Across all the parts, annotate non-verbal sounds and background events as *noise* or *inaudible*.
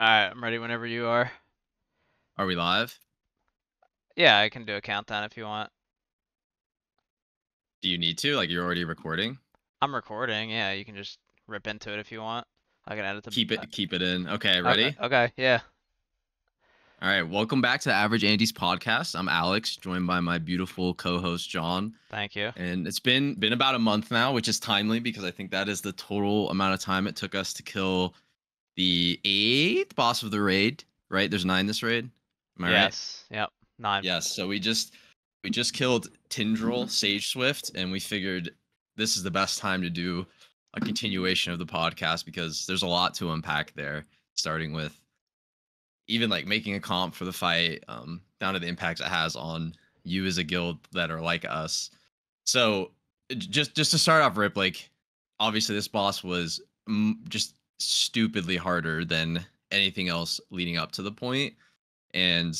Alright, I'm ready whenever you are. Are we live? Yeah, I can do a countdown if you want. Do you need to? Like you're already recording? I'm recording, yeah, you can just rip into it if you want. I can edit the Keep it keep it in. Okay, ready? Okay, okay, yeah. All right, welcome back to the Average Andies podcast. I'm Alex, joined by my beautiful co-host Jon. Thank you. And it's been been about a month now, which is timely because I think that is the total amount of time it took us to kill the eighth boss of the raid. Right? There's nine this raid. Am I right? yes. Yep. Nine. Yes. So we just we just killed Tindral Sageswift, and we figured this is the best time to do a continuation of the podcast because there's a lot to unpack there, starting with even like making a comp for the fight, um, down to the impacts it has on you as a guild that are like us. So just just to start off, Rip, like obviously this boss was just stupidly harder than anything else leading up to the point, and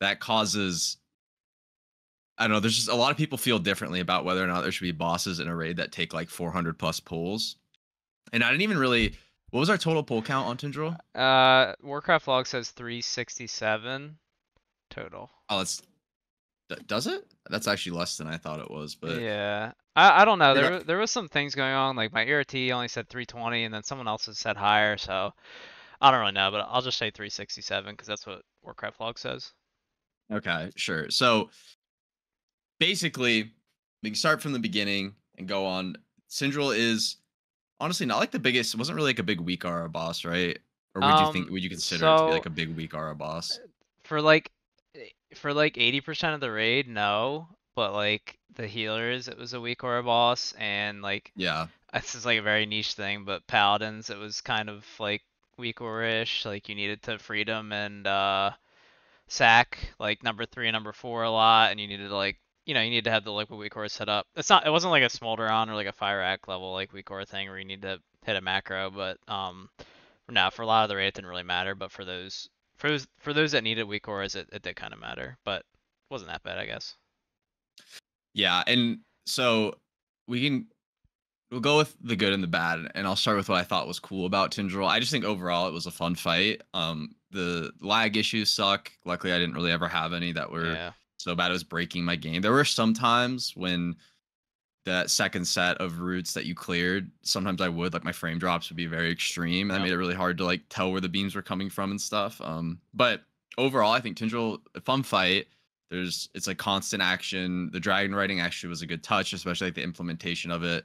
that causes I don't know. There's just a lot of people feel differently about whether or not there should be bosses in a raid that take like 400 plus pulls. And I didn't even really. What was our total pull count on Tindral? Uh, Warcraft log says 367 total. Oh, it's. Does it? That's actually less than I thought it was. But yeah. I, I don't know. There there was some things going on. Like my ERT only said 320, and then someone else had said higher. So I don't really know, but I'll just say 367 because that's what Warcraft log says. okay, sure. So basically, we can start from the beginning and go on. Tindral is honestly not like the biggest. It wasn't really like a big weak aura boss, right? Or would you think? Um, Would you consider it to be like a big weak aura boss? For like, for like 80% of the raid, no. But like the healers, it was a weak aura boss, and like Yeah. this is like a very niche thing, but paladins, it was kind of like weak aura-ish. Like you needed to freedom and uh sack like number three and number four a lot, and you needed to like you know you need to have the liquid weak aura set up. It's not it wasn't like a Smolderon or like a Fyrakk level like weak aura thing where you need to hit a macro, but um no for a lot of the raid it didn't really matter, but for those for those for those that needed weak auras it, it did kind of matter, but it wasn't that bad I guess. Yeah, and so we can we'll go with the good and the bad, and I'll start with what I thought was cool about Tindral. I just think overall it was a fun fight. Um, the lag issues suck. Luckily, I didn't really ever have any that were Yeah. so bad it was breaking my game. There were some times when that second set of routes that you cleared, sometimes I would like my frame drops would be very extreme. and That Yep. made it really hard to like tell where the beams were coming from and stuff. Um, but overall, I think Tindral fun fight. There's it's like constant action. The dragon riding actually was a good touch, especially like the implementation of it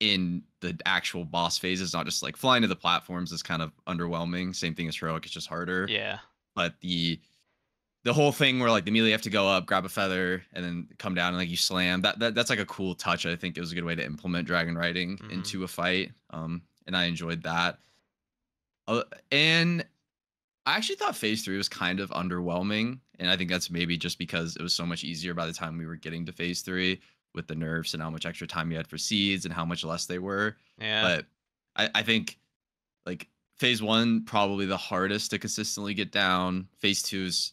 in the actual boss phases, not just like flying to the platforms is kind of underwhelming. Same thing as heroic, it's just harder Yeah. but the the whole thing where like the melee you have to go up, grab a feather, and then come down and like you slam. That, that that's like a cool touch. I think it was a good way to implement dragon riding Mhm. into a fight. Um, and I enjoyed that. Uh, and I actually thought phase three was kind of underwhelming, and I think that's maybe just because it was so much easier by the time we were getting to phase three with the nerfs and how much extra time you had for seeds and how much less they were Yeah. but I, I think like phase one probably the hardest to consistently get down phase two's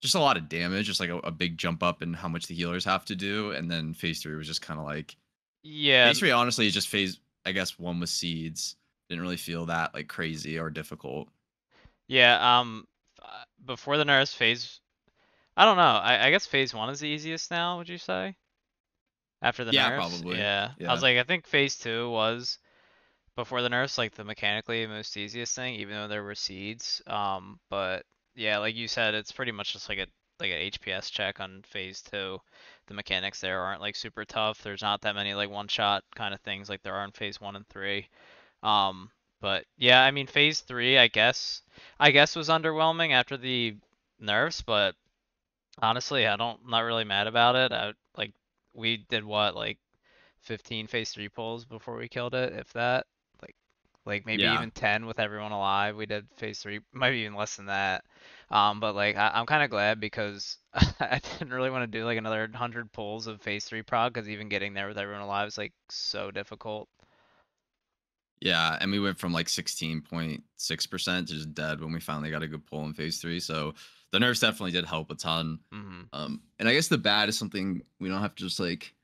just a lot of damage just like a, a big jump up in how much the healers have to do and then phase three was just kind of like yeah. phase three honestly is just phase i guess one with seeds didn't really feel that like crazy or difficult Yeah, um, uh, before the nurse phase, I don't know. I, I guess phase one is the easiest now. Would you say? After the nurse? Yeah, nerfs, probably. Yeah. I was like, I think phase two was before the nurse, like the mechanically most easiest thing, even though there were seeds. Um, but yeah, like you said, it's pretty much just like a like an HPS check on phase two. The mechanics there aren't like super tough. There's not that many like one shot kind of things like there are in phase one and three. Um, but yeah, I mean phase three, I guess, I guess was underwhelming after the nerfs, but honestly, I don't, I'm not really mad about it. I like we did what like 15 phase three pulls before we killed it, if that. Like, maybe Yeah. even 10 with everyone alive. We did phase three, maybe even less than that. Um, but like I, I'm kind of glad because *laughs* I didn't really want to do like another 100 pulls of phase three prog because even getting there with everyone alive is like so difficult. yeah and we went from like 16.6% to just dead when we finally got a good pull in phase three so the nerfs definitely did help a ton hmm Um, and I guess the bad is something we don't have to just like.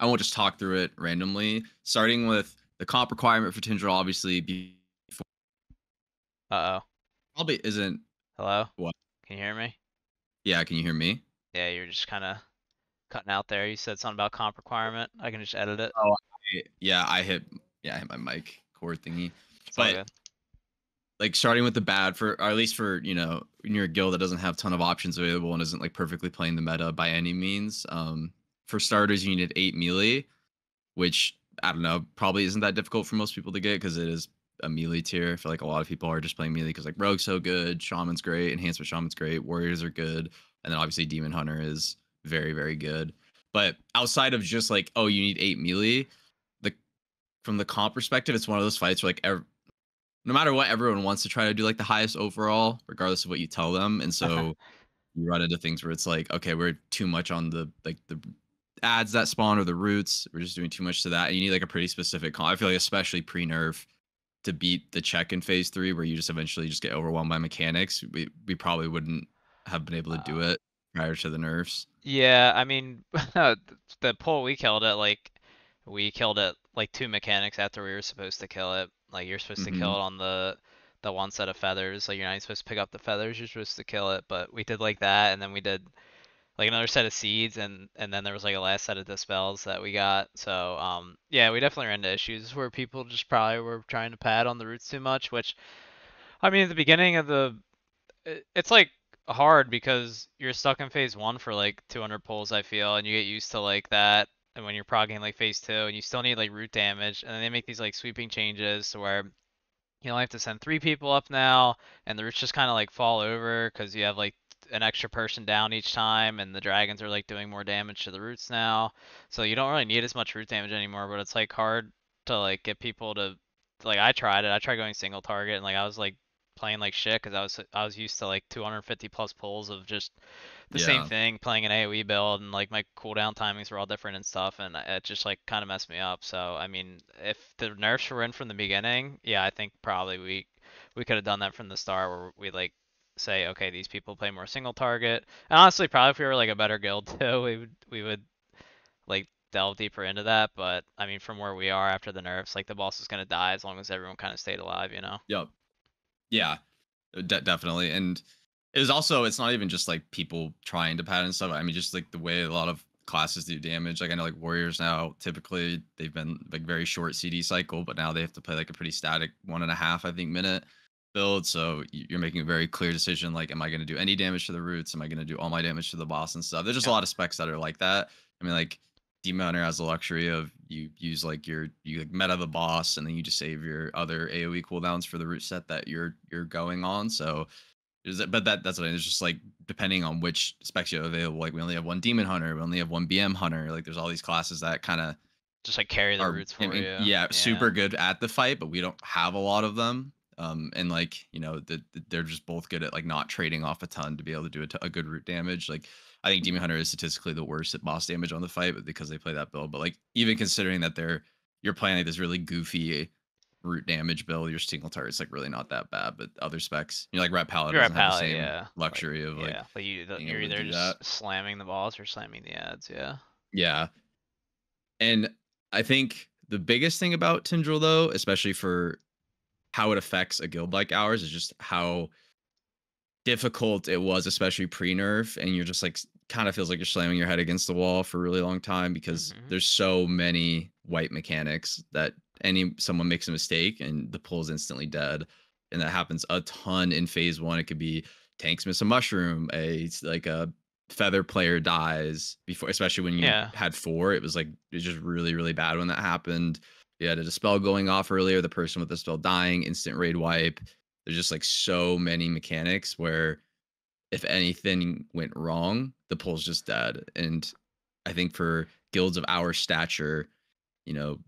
I won't just talk through it randomly. Starting with the comp requirement for Tindral, obviously. Before, Uh oh. probably isn't. Hello? What? Can you hear me? Yeah, can you hear me? Yeah, you're just kind of cutting out there. You said something about comp requirement. I can just edit it. I- Yeah, I hit. Yeah, I hit my mic cord thingy. It's but- good. like starting with the bad for or at least for you know when you're a guild that doesn't have a ton of options available and isn't like perfectly playing the meta by any means um for starters you needed eight melee which i don't know probably isn't that difficult for most people to get because it is a melee tier i feel like a lot of people are just playing melee because like rogue's so good shaman's great enhancement shaman's great warriors are good and then obviously demon hunter is very very good but outside of just like oh you need eight melee the from the comp perspective it's one of those fights where like no matter what, everyone wants to try to do like the highest overall, regardless of what you tell them. And so uh-huh. you run into things where it's like, okay, we're too much on the like the ads that spawn or the roots. We're just doing too much to that. And you need like a pretty specific call. I feel like especially pre-nerf to beat the check in phase three, where you just eventually just get overwhelmed by mechanics. We we probably wouldn't have been able to do it prior to the nerfs. Yeah, I mean, *laughs* the pull we killed it, like, we killed it like two mechanics after we were supposed to kill it. Like, you're supposed to kill Mhm. it on the the one set of feathers. Like, you're not even supposed to pick up the feathers. You're supposed to kill it. But we did like that, and then we did like another set of seeds, and and then there was like a last set of dispels that we got. So, um, yeah, we definitely ran into issues where people just probably were trying to pad on the roots too much. Which, I mean, at the beginning of the it- it's like hard because you're stuck in phase one for like 200 pulls, I feel, and you get used to like that. And when you're progging like phase two, and you still need like root damage, and then they make these like sweeping changes to where you only have to send three people up now, and the roots just kind of like fall over because you have like an extra person down each time, and the dragons are like doing more damage to the roots now. So you don't really need as much root damage anymore, but it's like hard to like get people to like I tried it. I tried going single target, and like I was like playing like shit because I was I was used to like 250 plus pulls of just the same thing, playing an AOE build, and like my cooldown timings were all different and stuff, and it just like kind of messed me up. So I mean, if the nerfs were in from the beginning, yeah, I think probably we we could have done that from the start, where we like say, okay, these people play more single target. And honestly, probably if we were like a better guild *laughs* too, we would we would like delve deeper into that. But I mean, from where we are after the nerfs, like the boss is gonna die as long as everyone kind of stayed alive, you know? Yep. Yeah, uh, de- definitely. And it was also it's not even just like people trying to pattern stuff. I mean, just like the way a lot of classes do damage. Like I know like warriors now typically they've been like very short CD cycle, but now they have to play like a pretty static one and a half I think minute build. So you're making a very clear decision. Like, am I going to do any damage to the roots? Am I going to do all my damage to the boss and stuff? There's just a lot of specs that are like that. I mean, like Demon Hunter has the luxury of you use like your you like meta the boss and then you just save your other AoE cooldowns for the root set that you're you're going on. So is it, but that that's what I mean. It's just like depending on which specs you have available. Like we only have one Demon Hunter, we only have one BM Hunter. Like there's all these classes that kind of Just like carry the are roots for I mean, you. yeah, super good at the fight, but we don't have a lot of them. Um, and like you know, the, the- they're just both good at like not trading off a ton to be able to do a, t- a good root damage. Like I think Demon Hunter is statistically the worst at boss damage on the fight, but because they play that build. But like even considering that they're you're playing like this really goofy root damage build, your single target's like really not that bad. But other specs, you know, like Rat You're doesn't have the same yeah. like- luxury of like yeah, like you, you're either just that. slamming the balls or slamming the ads. Yeah. Yeah. And I think the biggest thing about Tindral though, especially for how it affects a guild like ours, is just how difficult it was, especially pre-nerf, and you're just like kind of feels like you're slamming your head against the wall for a really long time because Mhm. there's so many white mechanics that any someone makes a mistake and the pull is instantly dead. And that happens a ton in phase one. It could be tanks miss a mushroom, a it's like a feather player dies before, especially when you Yeah. had four. It was like it was just really, really bad when that happened. You had a dispel going off earlier, the person with the spell dying, instant raid wipe. There's just like so many mechanics where if anything went wrong, the pull's just dead. And I think for guilds of our stature, you know,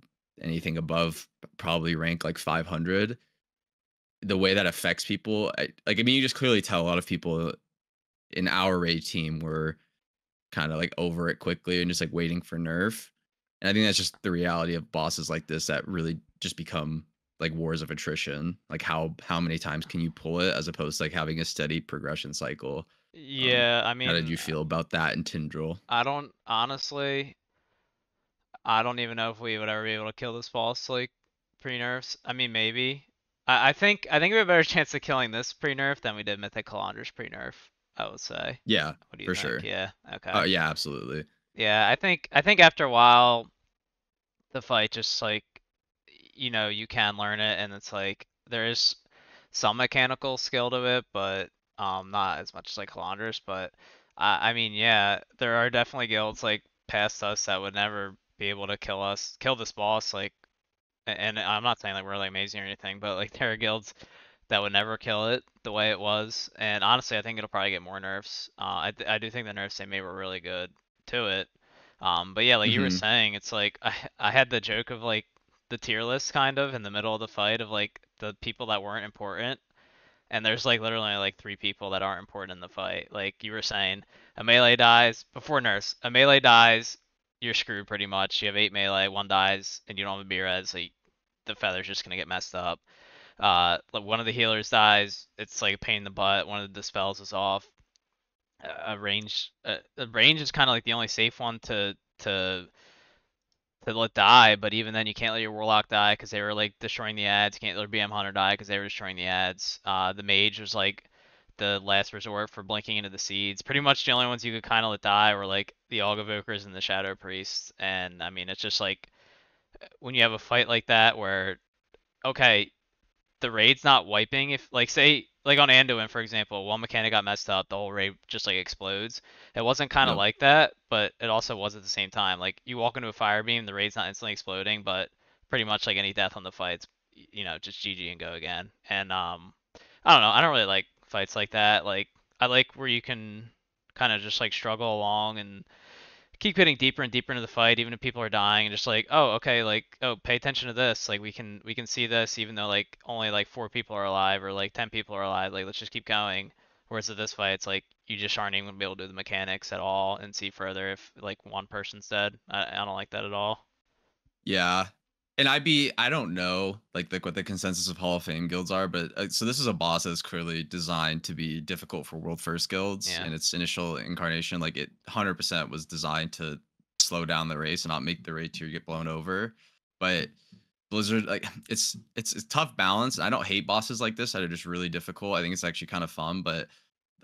anything above probably rank like 500, the way that affects people, I, like I mean, you just clearly tell a lot of people in our raid team were kind of like over it quickly and just like waiting for nerf. And I think that's just the reality of bosses like this that really just become like wars of attrition. Like how how many times can you pull it as opposed to like having a steady progression cycle. Um, yeah, I mean, how did you feel about that in Tindral? I don't honestly. I don't even know if we would ever be able to kill this boss like pre nerfs. I mean, maybe. I, I think I think we have a better *laughs* chance of killing this pre-nerf than we did Mythic Calandra's pre-nerf. I would say. Yeah, What do you for think? sure. Yeah. Okay. Oh yeah, absolutely. Yeah, I think I think after a while, the fight just like, you know, you can learn it, and it's like there is some mechanical skill to it, but um, not as much as like Calandra's. But I, I mean, yeah, there are definitely guilds like past us that would never be able to kill us, kill this boss. Like, and I'm not saying like we're like amazing or anything, but like *laughs* there are guilds that would never kill it the way it was. And honestly, I think it'll probably get more nerfs. Uh, I I do think the nerfs they made were really good to it. Um, but yeah, like you were Mhm. saying, it's like I *laughs* I had the joke of like the tier list kind of in the middle of the fight of like the people that weren't important. And there's like literally like three people that aren't important in the fight. Like you were saying, a melee dies before nurse. A melee dies, you're screwed pretty much. You have eight melee, one dies, and you don't have a B res. Like the feather's just gonna get messed up. Uh, like one of the healers dies, it's like a pain in the butt. One of the dispels is off. A a range, uh, a range is kind of like the only safe one to to to let die. But even then, you can't let your warlock die because they were like destroying the ads. You can't let your BM hunter die because they were destroying the ads. Uh, the mage was like the last resort for blinking into the seeds. Pretty much the only ones you could kind of let die were like the Augvokers and the Shadow Priests. And I mean, it's just like when you have a fight like that where okay, the raid's not wiping if like say like on Anduin for example, one mechanic got messed up, the whole raid just like explodes. It wasn't kind of like that, but it also was at the same time. Like you walk into a fire beam, the raid's not instantly exploding, but pretty much like any death on the fights, you know, just GG and go again. And um I don't know, I don't really like fights like that. Like I like where you can kind of just like struggle along and keep getting deeper and deeper into the fight, even if people are dying, and just like, oh, okay, like, oh, pay attention to this. Like, we can we can see this, even though like only like four people are alive or like ten people are alive. Like, let's just keep going. Whereas at this fight, it's like you just aren't even gonna be able to do the mechanics at all and see further if like one person's dead. I, I don't like that at all. Yeah. And I'd be I don't know like like what the consensus of Hall of Fame guilds are, but uh, so this is a boss that's clearly designed to be difficult for world first guilds Yeah. in its initial incarnation. Like it 100% was designed to slow down the race and not make the raid tier get blown over. But Blizzard like *sighs* it's it's a tough balance. I don't hate bosses like this that are just really difficult. I think it's actually kind of fun, but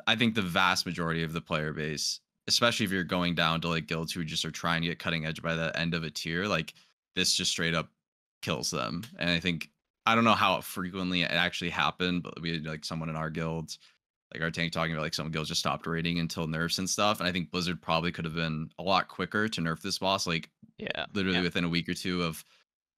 I think the vast majority of the player base, especially if you're going down to like guilds who just are trying to get cutting edge by the end of a tier, like this just straight up kills them. And I think I don't know how frequently it actually happened, but we had like someone in our guild, like our tank talking about like some guilds just stopped raiding until nerfs and stuff. And I think Blizzard probably could have been a lot quicker to nerf this boss, like Yeah. literally yeah. within a week or two of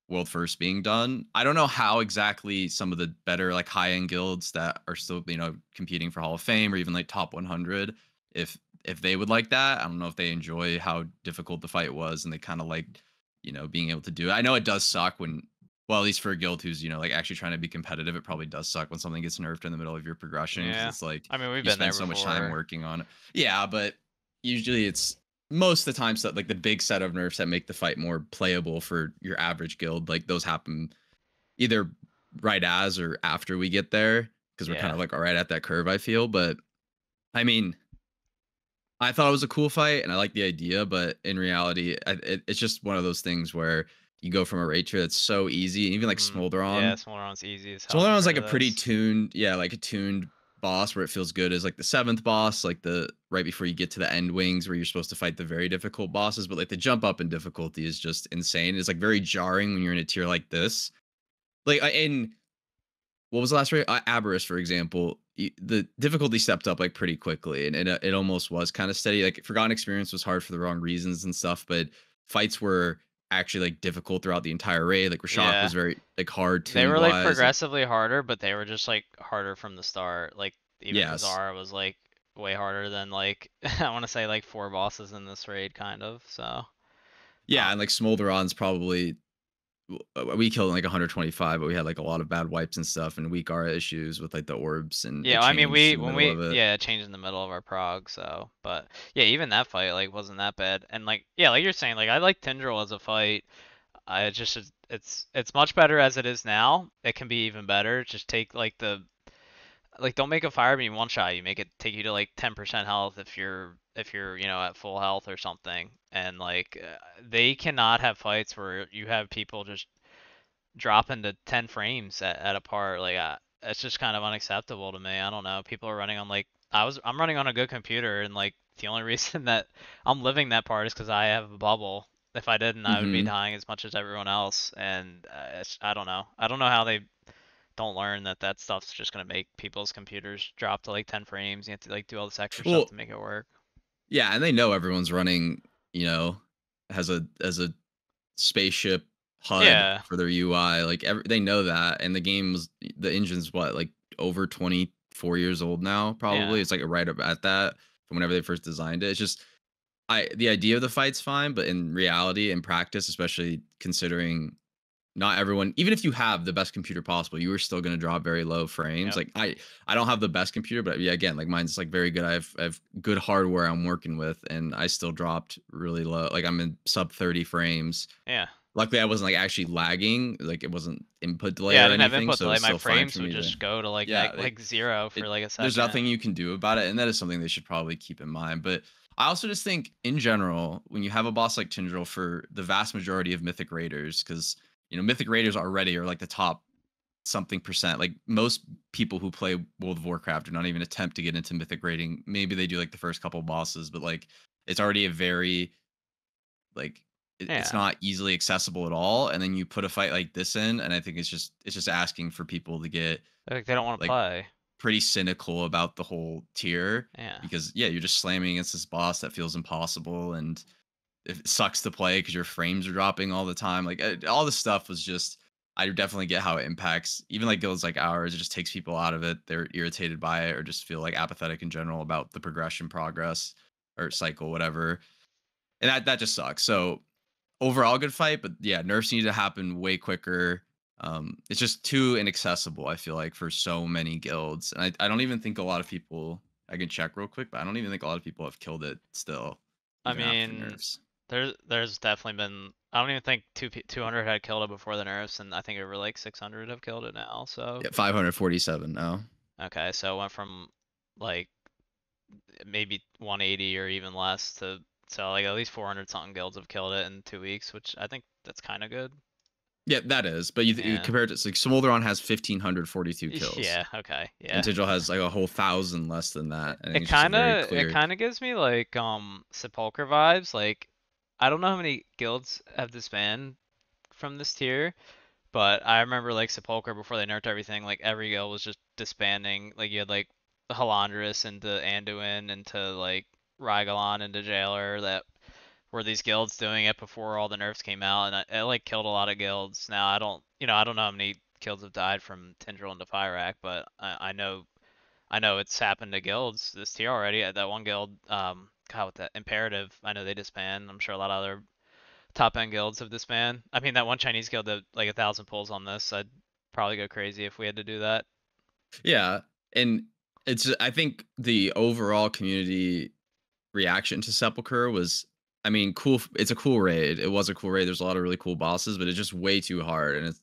world first being done. I don't know how exactly some of the better like high end guilds that are still you know competing for Hall of Fame or even like top 100 if if they would like that. I don't know if they enjoy how difficult the fight was and they kind of like you know being able to do it. I know it does suck when well at least for a guild who's you know like actually trying to be competitive it probably does suck when something gets nerfed in the middle of your progression. Yeah. it's like I mean, we've you spend so much time working on it. Yeah, but usually it's most of the time set like the big set of nerfs that make the fight more playable for your average guild. Like those happen either right as or after we get there because we're kind of like all right at that curve. I feel, but I mean. I thought it was a cool fight and I like the idea, but in reality, I, it, it's just one of those things where you go from a raid that's so easy, and even like Mm, Smolderon. Yeah, Smolderon's easy as hell. Smolderon's like a pretty tuned, yeah, like a tuned boss where it feels good as like the seventh boss, like the right before you get to the end wings where you're supposed to fight the very difficult bosses, but like the jump up in difficulty is just insane. It's like very jarring when you're in a tier like this. Like in what was the last raid? Uh, for example, the difficulty stepped up like pretty quickly, and it uh, it almost was kind of steady. Like Forgotten Experiments was hard for the wrong reasons and stuff, but fights were actually like difficult throughout the entire raid. Like Rashok Yeah. was very like hard. To they were like progressively harder, but they were just like harder from the start. Like even Yes. Zara was like way harder than like *laughs* I want to say like four bosses in this raid, kind of. So Yeah, Um, and like Smolderon's probably we killed like 125, but we had like a lot of bad wipes and stuff, and weak aura issues with like the orbs and yeah, I mean we when we yeah changed in the middle of our prog. So but yeah, even that fight like wasn't that bad. And like yeah, like you're saying, like I like Tindral as a fight. I just it's it's it's much better as it is now. It can be even better. Just take like the like don't make a fire beam one shot. You make it take you to like 10% health if you're if you're you know at full health or something. And like uh, they cannot have fights where you have people just dropping to 10 frames at, at a part. Like, uh, it's just kind of unacceptable to me. I don't know. People are running on like I was I'm running on a good computer and like *laughs* the only reason that I'm living that part is because I have a bubble. If I didn't, I would be hmm dying as much as everyone else. And uh, it's, I don't know. I don't know how they don't learn that that stuff's just gonna make people's computers drop to like 10 frames. You have to like do all this extra stuff to make it work. Yeah, and they know everyone's running, you know, has a as a spaceship HUD Yeah, for their UI. Like every, they know that, and the game's the engine's what like over twenty four years old now. yeah, Probably it's like right up at that from whenever they first designed it. It's just I the idea of the fight's fine, but in reality, in practice, especially considering not everyone, even if you have the best computer possible, you are still going to drop very low frames. yep, Like I, I don't have the best computer, but yeah, again, like mine's like very good. I have, I have good hardware I'm working with, and I still dropped really low. Like I'm in sub 30 frames. yeah. Luckily, I wasn't like actually lagging. Like it wasn't input delay Yeah, I or didn't have anything, input so delay. My frames would me to. just go to like Yeah, like like zero for it, like a second. there's nothing you can do about it, and that is something they should probably keep in mind. But I also just think, in general, when you have a boss like Tindral for the vast majority of Mythic Raiders, because you know Mythic Raiders already are like the top something percent. Like most people who play World of Warcraft do not even attempt to get into Mythic raiding. Maybe they do like the first couple bosses, but like it's already a very like it- it's not easily accessible at all. And then you put a fight like this in, and I think it's just it's just asking for people to get like they don't want to like play. pretty cynical about the whole tier Yeah, because yeah, you're just slamming against this boss that feels impossible and it sucks to play because your frames are dropping all the time. Like uh, all this stuff was just I definitely get how it impacts even like guilds like ours. It just takes people out of it. They're irritated by it or just feel like apathetic in general about the progression, progress, or cycle, whatever. And that that just sucks. So overall good fight, but yeah, nerfs need to happen way quicker. Um, it's just too inaccessible. I feel like for so many guilds, and I, I don't even think a lot of people. I can check real quick, but I don't even think a lot of people have killed it still, I mean, nerfs. There's there's definitely been. I don't even think two 200 had killed it before the nerfs, and I think over like 600 have killed it now. So Yeah, 547 now. okay, so it went from like maybe 180 or even less to so like at least 400 something guilds have killed it in two weeks, which I think that's kind of good. Yeah, that is. But you, th- you Yeah. compare it to like Smolderon has 1542 *laughs* kills. Yeah. Okay. Yeah. And Sigil has like a whole thousand less than that. And It it's just a kind of it kind of gives me like um Sepulcher vibes. Like I don't know how many guilds have disbanded from this tier, but I remember like Sepulcher before they nerfed everything. Like every guild was just disbanding. Like you had like Halondrus into Anduin into like Rygelon into Jailer that were these guilds doing it before all the nerfs came out, and it, like killed a lot of guilds. Now I don't, you know, I don't know how many guilds have died from Tindral into Fyrakk, but I, I know I know it's happened to guilds this tier already. That one guild, um, God, with that imperative, I know they disband. I'm sure a lot of other top end guilds have disband. I mean, that one Chinese guild that like a thousand pulls on this, I'd probably go crazy if we had to do that. Yeah, and it's I think the overall community reaction to Sepulcher was I mean, cool it's a cool raid. It was a cool raid. There's a lot of really cool bosses, but it's just way too hard and it's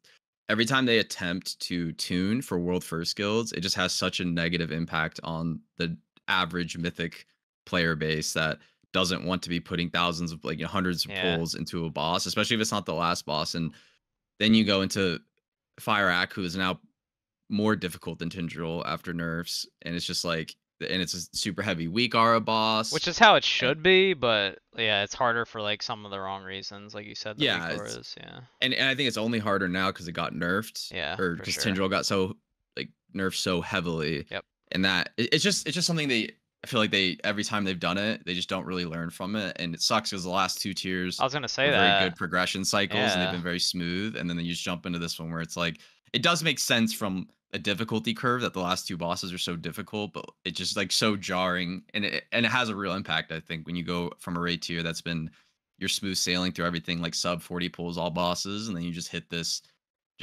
every time they attempt to tune for world first guilds, it just has such a negative impact on the average mythic player base that doesn't want to be putting thousands of like you know, hundreds of Yeah. pulls into a boss, especially if it's not the last boss and then you go into Fyrakk, who is now more difficult than Tindral after nerfs, and it's just like, and it's a super heavy weak aura boss. Which is how it should be, but yeah, it's harder for like some of the wrong reasons, like you said. The Yeah, auras, yeah. and and I think it's only harder now because it got nerfed. Yeah, or because sure. Tindral got so like nerfed so heavily. Yep. And that it- it's just it's just something they I feel like they every time they've done it they just don't really learn from it, and it sucks because the last two tiers I was gonna say that very good progression cycles and Yeah. they've been very smooth, and then you just jump into this one where it's like it does make sense from a difficulty curve that the last two bosses are so difficult, but it's just like so jarring, and it and it has a real impact. I think when you go from a raid tier that's been you're smooth sailing through everything like sub 40 pulls all bosses, and then you just hit this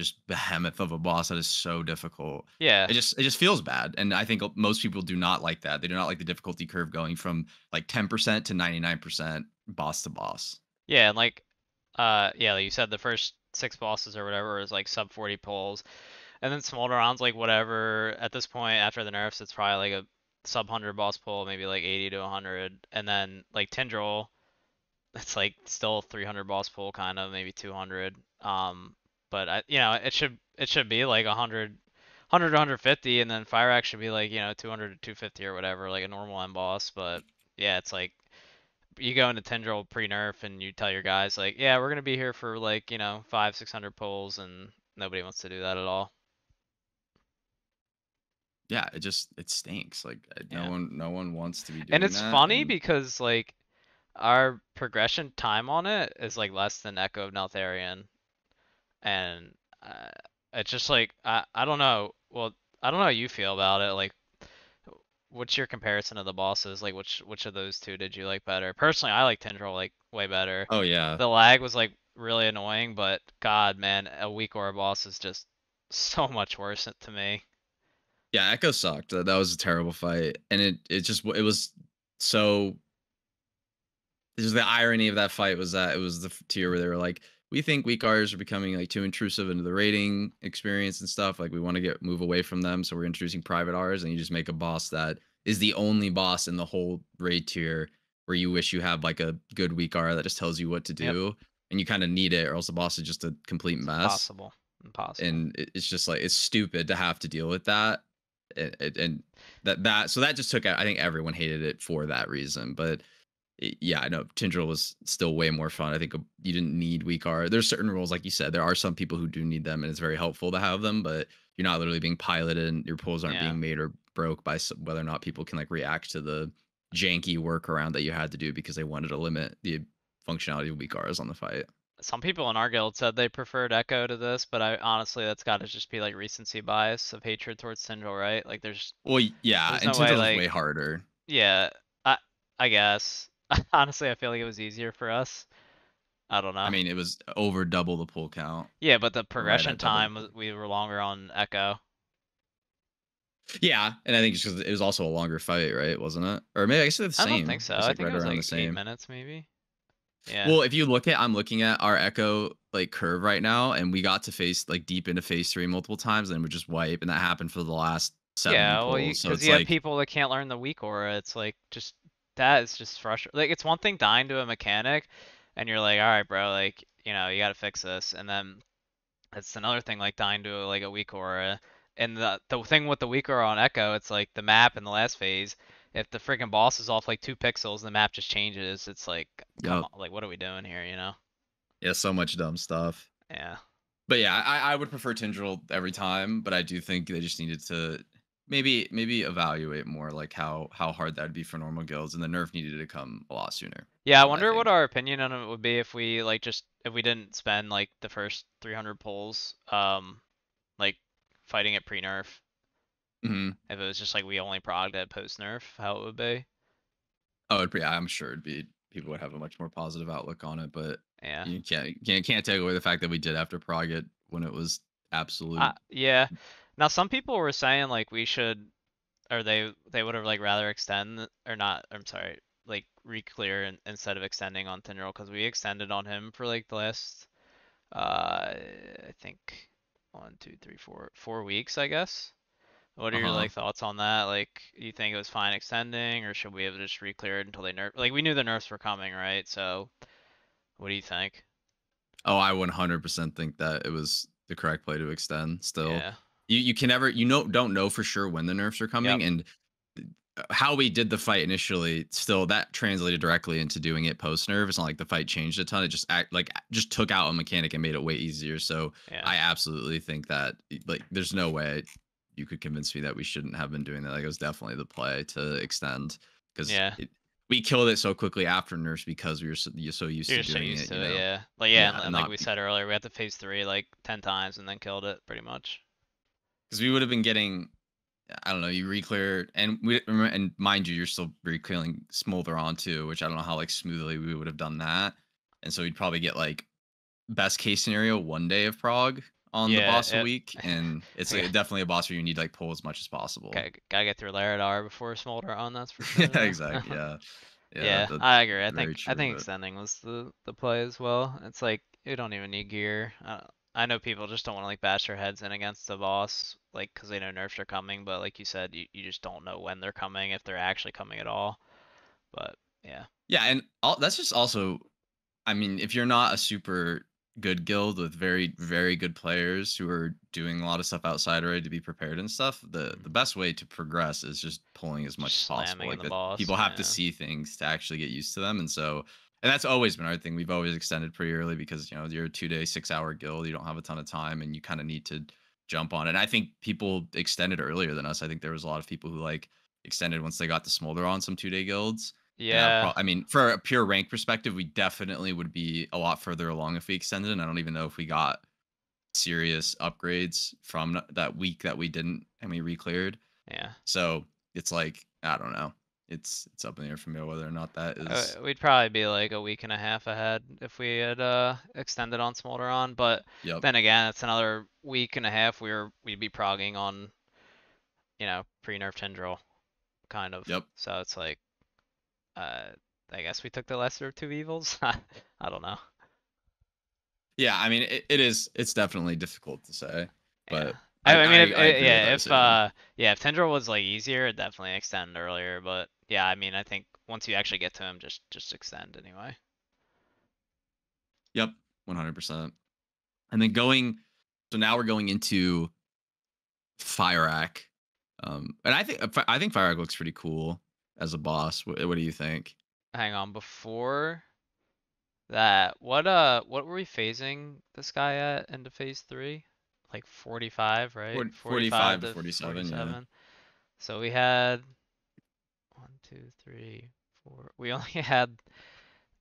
just behemoth of a boss that is so difficult. Yeah. It just it just feels bad, and I think most people do not like that. They do not like the difficulty curve going from like 10% to 99% boss to boss. Yeah, and like, uh, yeah, like you said, the first six bosses or whatever is like sub 40 pulls, and then Smolderon's like whatever. At this point, after the nerfs, it's probably like a sub 100 boss pull, maybe like 80 to 100, and then like Tindral, it's like still 300 boss pull, kind of maybe 200. Um, but I, you know, it should it should be like 100, 100 to 150, and then Fyrakk should be like you know 200 to 250 or whatever, like a normal end boss. But yeah, it's like you go into Tindral pre-nerf and you tell your guys like, yeah, we're gonna be here for like you know five, six hundred pulls, and nobody wants to do that at all. Yeah, it just it stinks. Like uh, no Yeah. one no one wants to be doing And it's funny and- because like our progression time on it is like less than Echo of Neltharion, and uh, it's just like I I don't know. Well, I don't know how you feel about it. Like, what's your comparison of the bosses? Like, which which of those two did you like better? Personally, I like Tindral like way better. Oh yeah. The lag was like really annoying, but God, man, a weak aura boss is just *laughs* so much worse to me. Yeah, Echo sucked. That, was a terrible fight, and it it just it was so. Just the irony of that fight was that it was the tier where they were like, we think weak auras are becoming like too intrusive into the rating experience and stuff. Like we want to get move away from them, so we're introducing private auras, and you just make a boss that is the only boss in the whole raid tier where you wish you have like a good weak aura that just tells you what to Yep. do, and you kind of need it, or else the boss is just a complete It's mess impossible. Impossible. and it's just like it's stupid to have to deal with that and, and- that that so that just took i think everyone hated it for that reason but yeah i know Tindral was still way more fun i think you didn't need weak aura there's certain rules like you said there are some people who do need them and it's very helpful to have them but you're not literally being piloted and your pulls aren't Yeah. being made or broke by whether or not people can like react to the janky workaround that you had to do because they wanted to limit the functionality of weak auras on the fight Some people in our guild said they preferred Echo to this, but I honestly that's got to just be like recency bias of hatred towards Tindral, right? Like there's well yeah There's and no way, like- way harder yeah, I I guess. *laughs* honestly, I feel like it was easier for us. I don't know. I mean, it was over double the pull count. yeah, but the progression double time was we were longer on Echo. Yeah, and I think it's because it was also a longer fight, right? Wasn't it? Or maybe I guess it's the same. I don't think so. It's, I think right it was like the eight same. minutes maybe. Yeah. Well, if you look at, I'm looking at our Echo like curve right now, and we got to face like deep into phase three multiple times, and we just wipe, and that happened for the last seven yeah, well, you. So because you like, have people that can't learn the weak aura. It's like just that is just frustrating. Like it's one thing dying to a mechanic, and you're like, all right, bro, like you know you got to fix this, and then it's another thing like dying to like a weak aura. And the the thing with the weak aura on Echo, it's like the map in the last phase. If the freaking boss is off like two pixels, the map just changes. It's like, come Yup. on, like what are we doing here? You know? yeah, so much dumb stuff. Yeah. But yeah, I, I would prefer Tindral every time, but I do think they just needed to maybe maybe evaluate more like how how hard that would be for normal guilds, and the nerf needed to come a lot sooner. Yeah, I I wonder what our opinion on it would be if we like just if we didn't spend like the first 300 pulls, um, like fighting it pre-nerf. hmm If it was just like we only progged at post-nerf, how it would be. Oh, it'd be, I'm sure it'd be people would have a much more positive outlook on it, but Yeah. you can't you can't can't take away the fact that we did have to prog it when it was absolute. Uh, yeah. Now some people were saying like we should, or they they would have like rather extend or not. I'm sorry, like re-clear in, instead of extending on Tindral because we extended on him for like the last, uh, I think one, two, three, four, four weeks, I guess. What are your Uh-huh. like thoughts on that? Like, do you think it was fine extending, or should we have just re-cleared until they nerf? Like, we knew the nerfs were coming, right? So, what do you think? oh, I 100% think that it was the correct play to extend. Still, Yeah. You you can never you know don't know for sure when the nerfs are coming and uh, how we did the fight initially still that translated directly into doing it post nerf it's not like the fight changed a ton it just act like just took out a mechanic and made it way easier so Yeah. i absolutely think that like there's no way you could convince me that we shouldn't have been doing that like it was definitely the play to extend because Yeah. we killed it so quickly after nerfs because we were so, you're so used You're to just so used it to it, yeah. Like yeah, Yeah, and, and like we be- said earlier, we had to phase three like ten times and then killed it pretty much. Because we would have been getting I don't know, you reclear and we and mind you, you're still reclearing Smolderon too, which I don't know how like smoothly we would have done that. And so we'd probably get like best case scenario one day of prog on the boss a week. And *laughs* it's Yeah. like, definitely a boss where you need like pull as much as possible. Gotta, gotta get through Larodar before Smolderon. That's for *laughs* sure. yeah, exactly. Yeah. *laughs* Yeah, that- I agree. I think I think but- extending was the the play as well. It's like you don't even need gear. Uh, I know people just don't want to like bash their heads in against the boss, like because they know nerfs are coming. But like you said, you, you just don't know when they're coming, if they're actually coming at all. But yeah, Yeah, and all, that's just also, I mean, if you're not a super good guild with very very good players who are doing a lot of stuff outside already to be prepared and stuff, the the mm-hmm. best way to progress is just pulling as much as possible. Like the that boss, people have yeah. to see things to actually get used to them, and so and that's always been our thing. We've always extended pretty early because you know you're a two day, six hour guild. You don't have a ton of time, and you kind of need to jump on it. And I think people extended earlier than us. I think there was a lot of people who like extended once they got to Smolderon some two day guilds. Yeah, pro- I mean, for a pure rank perspective, we definitely would be a lot further along if we extended. And I don't even know if we got serious upgrades from that week that we didn't and we recleared. yeah. So it's like I don't know. It's it's up in the air for me whether or not that is. Uh, we'd probably be like a week and a half ahead if we had uh extended on Smolderon, but Yep. then again, it's another week and a half. We were we'd be progging on, you know, pre-nerf Tindral, kind of. Yep. So it's like, uh, I guess we took the lesser of two evils. *laughs* I don't know. Yeah. I mean, it, it is. It's definitely difficult to say. But Yeah. I, I- mean, I- if, I yeah, if uh, yeah, if Tindral was like easier, it'd definitely extend earlier. But yeah, I mean, I think once you actually get to him, just just extend anyway. Yep, one hundred percent. And then going, so now we're going into Fyrakk, um, and I think I think Fyrakk looks pretty cool as a boss. What, what do you think? Hang on, before that, what uh, what were we phasing this guy at into phase three? Like 45, right? Forty- 45 to 47, yeah. So we had two, three, four. We only *laughs* had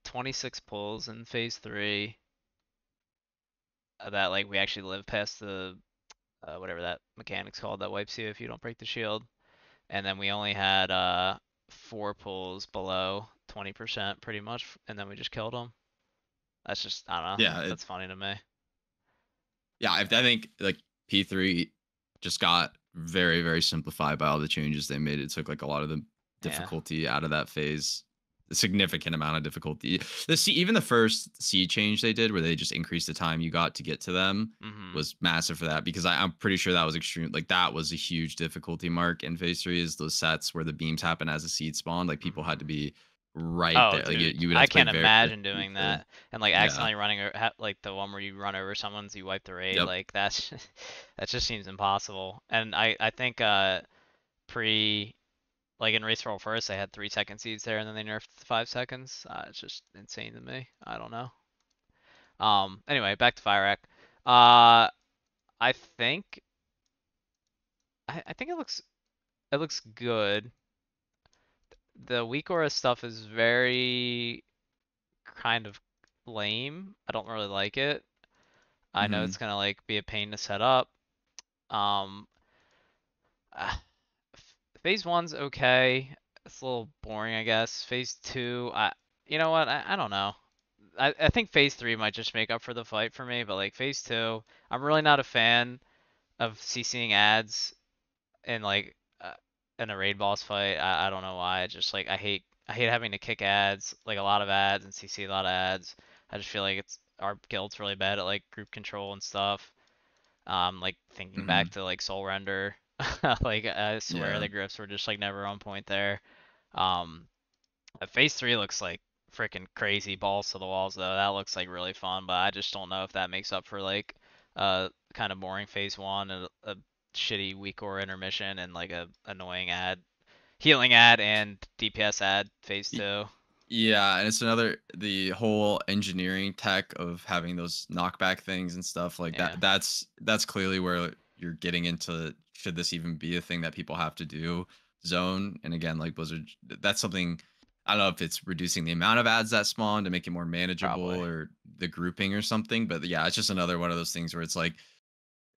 26 pulls in phase three. uh, That like we actually lived past the uh, whatever that mechanic's called that wipes you if you don't break the shield. And then we only had uh four pulls below 20% pretty much, and then we just killed them. That's just I don't know. Yeah, it- funny to me. Yeah, I, I think like P three just got very very simplified by all the changes they made. It took like a lot of the Yeah. difficulty out of that phase. A significant amount of difficulty. The C, even the first C change they did, where they just increased the time you got to get to them, hmm was massive for that because I, I'm pretty sure that was extreme. Like that was a huge difficulty mark in phase three. Is those sets where the beams happen as a seed spawn? Like people had to be right Oh, there. Like you, dude, you would I can't imagine doing that and like Yeah. accidentally running or like the one where you run over someone's you wipe the raid. Yep. Like that's *laughs* that just seems impossible. And I I think uh pre like in race for first they had three second seeds there and then they nerfed five seconds. Uh, it's just insane to me. I don't know. Um. Anyway, back to Fyrakk. Uh, I think I I think it looks it looks good. The weak aura stuff is very kind of lame. I don't really like it. I know it's gonna like be a pain to set up. Um, ah, phase one's okay. It's a little boring, I guess. Phase two, I you know what? I, I don't know. I, I think phase three might just make up for the fight for me, but like phase two, I'm really not a fan of CCing ads in like uh, in a raid boss fight. I, I don't know why. I just like I hate I hate having to kick ads, like a lot of ads and CC a lot of ads. I just feel like it's our guild's really bad at like group control and stuff. Um, like thinking back to like Soulrender, *laughs* like I swear Yeah. the grips were just like never on point there. Um, phase three looks like freaking crazy balls to the walls though. That looks like really fun, but I just don't know if that makes up for like uh kind of boring phase one and a shitty weak aura intermission and like a annoying ad, healing ad and DPS ad phase two. Yeah, and it's another the whole engineering tech of having those knockback things and stuff like Yeah. that. That's that's clearly where you're getting into should this even be a thing that people have to do zone and again like Blizzard that's something I don't know if it's reducing the amount of ads that spawn to make it more manageable Probably. or the grouping or something but yeah it's just another one of those things where it's like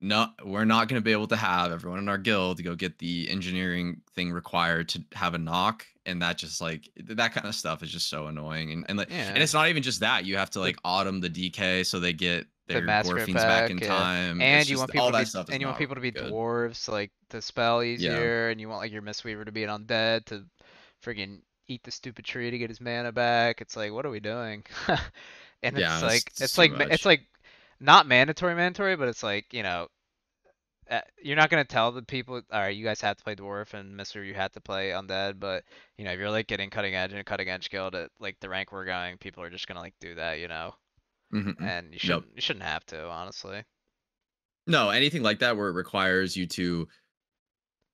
no we're not going to be able to have everyone in our guild go get the engineering thing required to have a knock and that just like that kind of stuff is just so annoying and and, like, Yeah. and it's not even just that you have to like autumn the DK so they get The massacre back in time and you want people to that be, and you want people to be good. dwarves, like to spell easier, and you want like your Mistweaver to be an undead to friggin' eat the stupid tree to get his mana back. It's like, what are we doing? *laughs* and Yeah, it's it's- like it's it's like much. it's like not mandatory mandatory, but it's like you know. Uh, you're not gonna tell the people, all right, you guys have to play dwarf and Mister, you have to play undead, but you know, if you're like getting cutting edge and cutting edge guild at like the rank we're going, people are just gonna like do that, you know. Mhm. and you shouldn't you shouldn't have to honestly. No, anything like that where it requires you to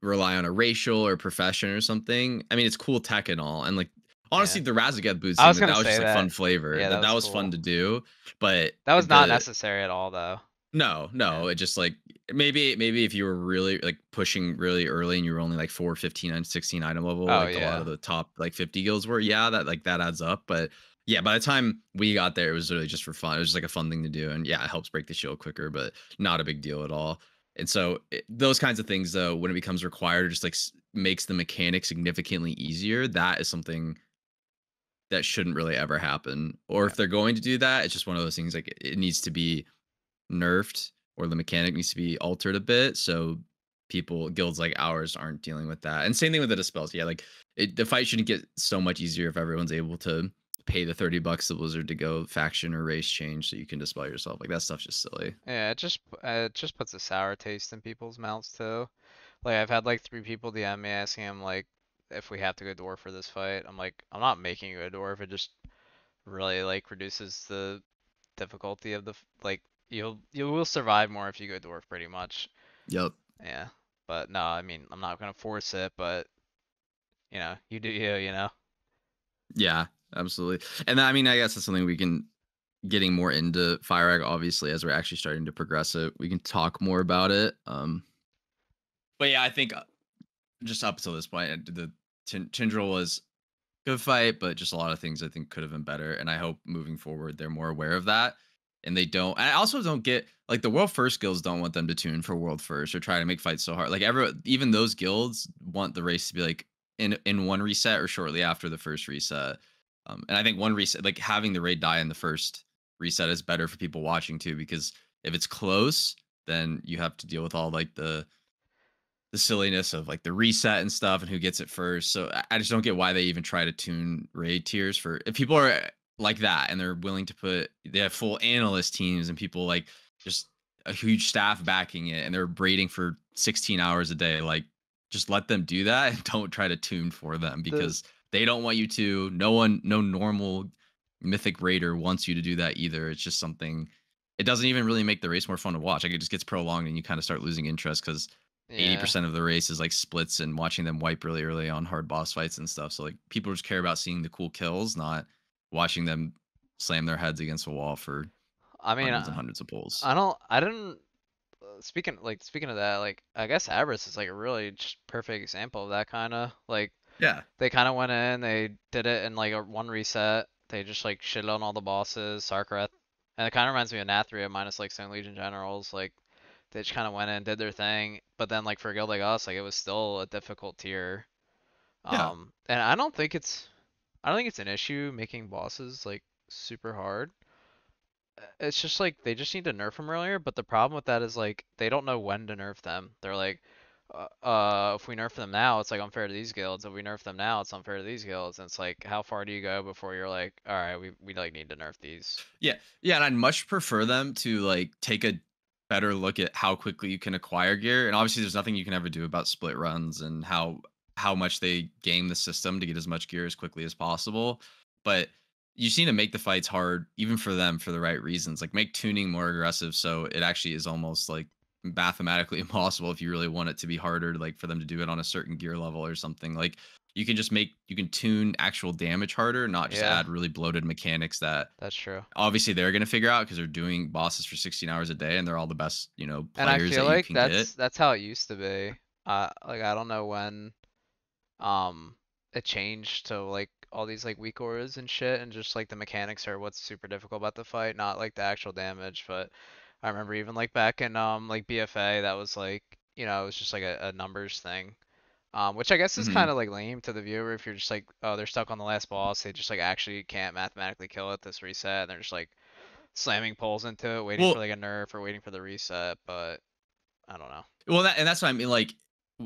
rely on a racial or profession or something. I mean, it's cool tech and all, and like honestly, the Raszageth boots, I was that was just say like fun flavor. Yeah, that, that that was was fun to do, but That was not the- necessary at all though. No, no, it just like maybe maybe if you were really like pushing really early and you were only like 4, 15, and 16 item level, Oh, like a lot of the top like 50 guilds were, yeah, that like that adds up. But yeah, by the time we got there, it was really just for fun. It was just like a fun thing to do. And yeah, it helps break the shield quicker, but not a big deal at all. And so it, those kinds of things though, when it becomes required, it just like s- makes the mechanic significantly easier. That is something that shouldn't really ever happen. Or if they're going to do that, it's just one of those things like it- it needs to be nerfed or the mechanic needs to be altered a bit so people guilds like ours aren't dealing with that and same thing with the dispels yeah like it, the fight shouldn't get so much easier if everyone's able to pay the 30 bucks to blizzard to go faction or race change so you can dispel yourself like that stuff's just silly Yeah, it just uh, it just puts a sour taste in people's mouths too. Like I've had like three people DM me asking him like if we have to go dwarf for this fight. I'm like, I'm not making you a dwarf. It just really like reduces the difficulty of the like you'll you will survive more if you go dwarf pretty much. yep Yeah, but no, I mean I'm not gonna force it, but you know you do you, you know. yeah absolutely. And i mean i guess that's something we can getting more into fire obviously as we're actually starting to progress it we can talk more about it um. But yeah i think uh, just up until this point the Tin- Tindral was good fight but just a lot of things i think could have been better and i hope moving forward they're more aware of that and they don't and i also don't get like the world first guilds don't want them to tune for world first or try to make fights so hard like ever even those guilds want the race to be like in in one reset or shortly after the first reset um, and I think one reset, like having the raid die in the first reset, is better for people watching too, because if it's close, then you have to deal with all like the the silliness of like the reset and stuff and who gets it first. So I- just don't get why they even try to tune raid tiers for if people are like that and they're willing to put they have full analyst teams and people like just a huge staff backing it and they're braiding for 16 hours a day like just let them do that and *laughs* don't try to tune for them because they don't want you to. No one, no normal mythic raider wants you to do that either. It's just something. It doesn't even really make the race more fun to watch. Like it just gets prolonged and you kind of start losing interest because eighty Yeah. percent of the race is like splits and watching them wipe really early on hard boss fights and stuff. So like people just care about seeing the cool kills, not watching them slam their heads against a wall for I mean, hundreds and hundreds of pulls. I don't. I didn't. uh, Speaking like speaking of that, like I guess Aberrus is like a really just perfect example of that kind of like yeah, they kind of went in, they did it in like a one reset. They just like shit on all the bosses, Sarkareth, and it kind of reminds me of Nathria minus like Stone Legion generals. Like they just kind of went in, did their thing, but then like for a guild like us, like it was still a difficult tier. Yeah. Um, and I don't think it's, I don't think it's an issue making bosses like super hard. Uh, It's just like they just need to nerf them earlier, but the problem with that is like they don't know when to nerf them. They're like, uh, uh, if we nerf them now, it's like unfair to these guilds. If we nerf them now, it's unfair to these guilds. And it's like, how far do you go before you're like, all right, we we like need to nerf these. Yeah, yeah, and I'd much prefer them to like take a better look at how quickly you can acquire gear. And obviously, there's nothing you can ever do about split runs and how how much they game the system to get as much gear as quickly as possible. But you just need to make the fights hard, even for them, for the right reasons. Like make tuning more aggressive, so it actually is almost like mathematically *laughs* impossible if you really want it to be harder, like for them to do it on a certain gear level or something. Like you can just make you can tune actual damage harder, not just Yeah. add really bloated mechanics that That's true. obviously they're going to figure out because they're doing bosses for 16 hours a day and they're all the best you know players And I feel that like that's get that's how it used to be. Uh, like I don't know when, um, it changed to like all these like weak auras and shit, and just like the mechanics are what's super difficult about the fight, not like the actual damage. But I remember even like back in um like BFA, that was like you know it was just like a, a numbers thing. Um, which I guess is Mhm. kind of like lame to the viewer if you're just like, oh, they're stuck on the last boss, they just like actually can't mathematically kill it this reset, and they're just like slamming poles into it, waiting Well- for like a nerf or waiting for the reset, but I don't know. well that, and that's what i mean like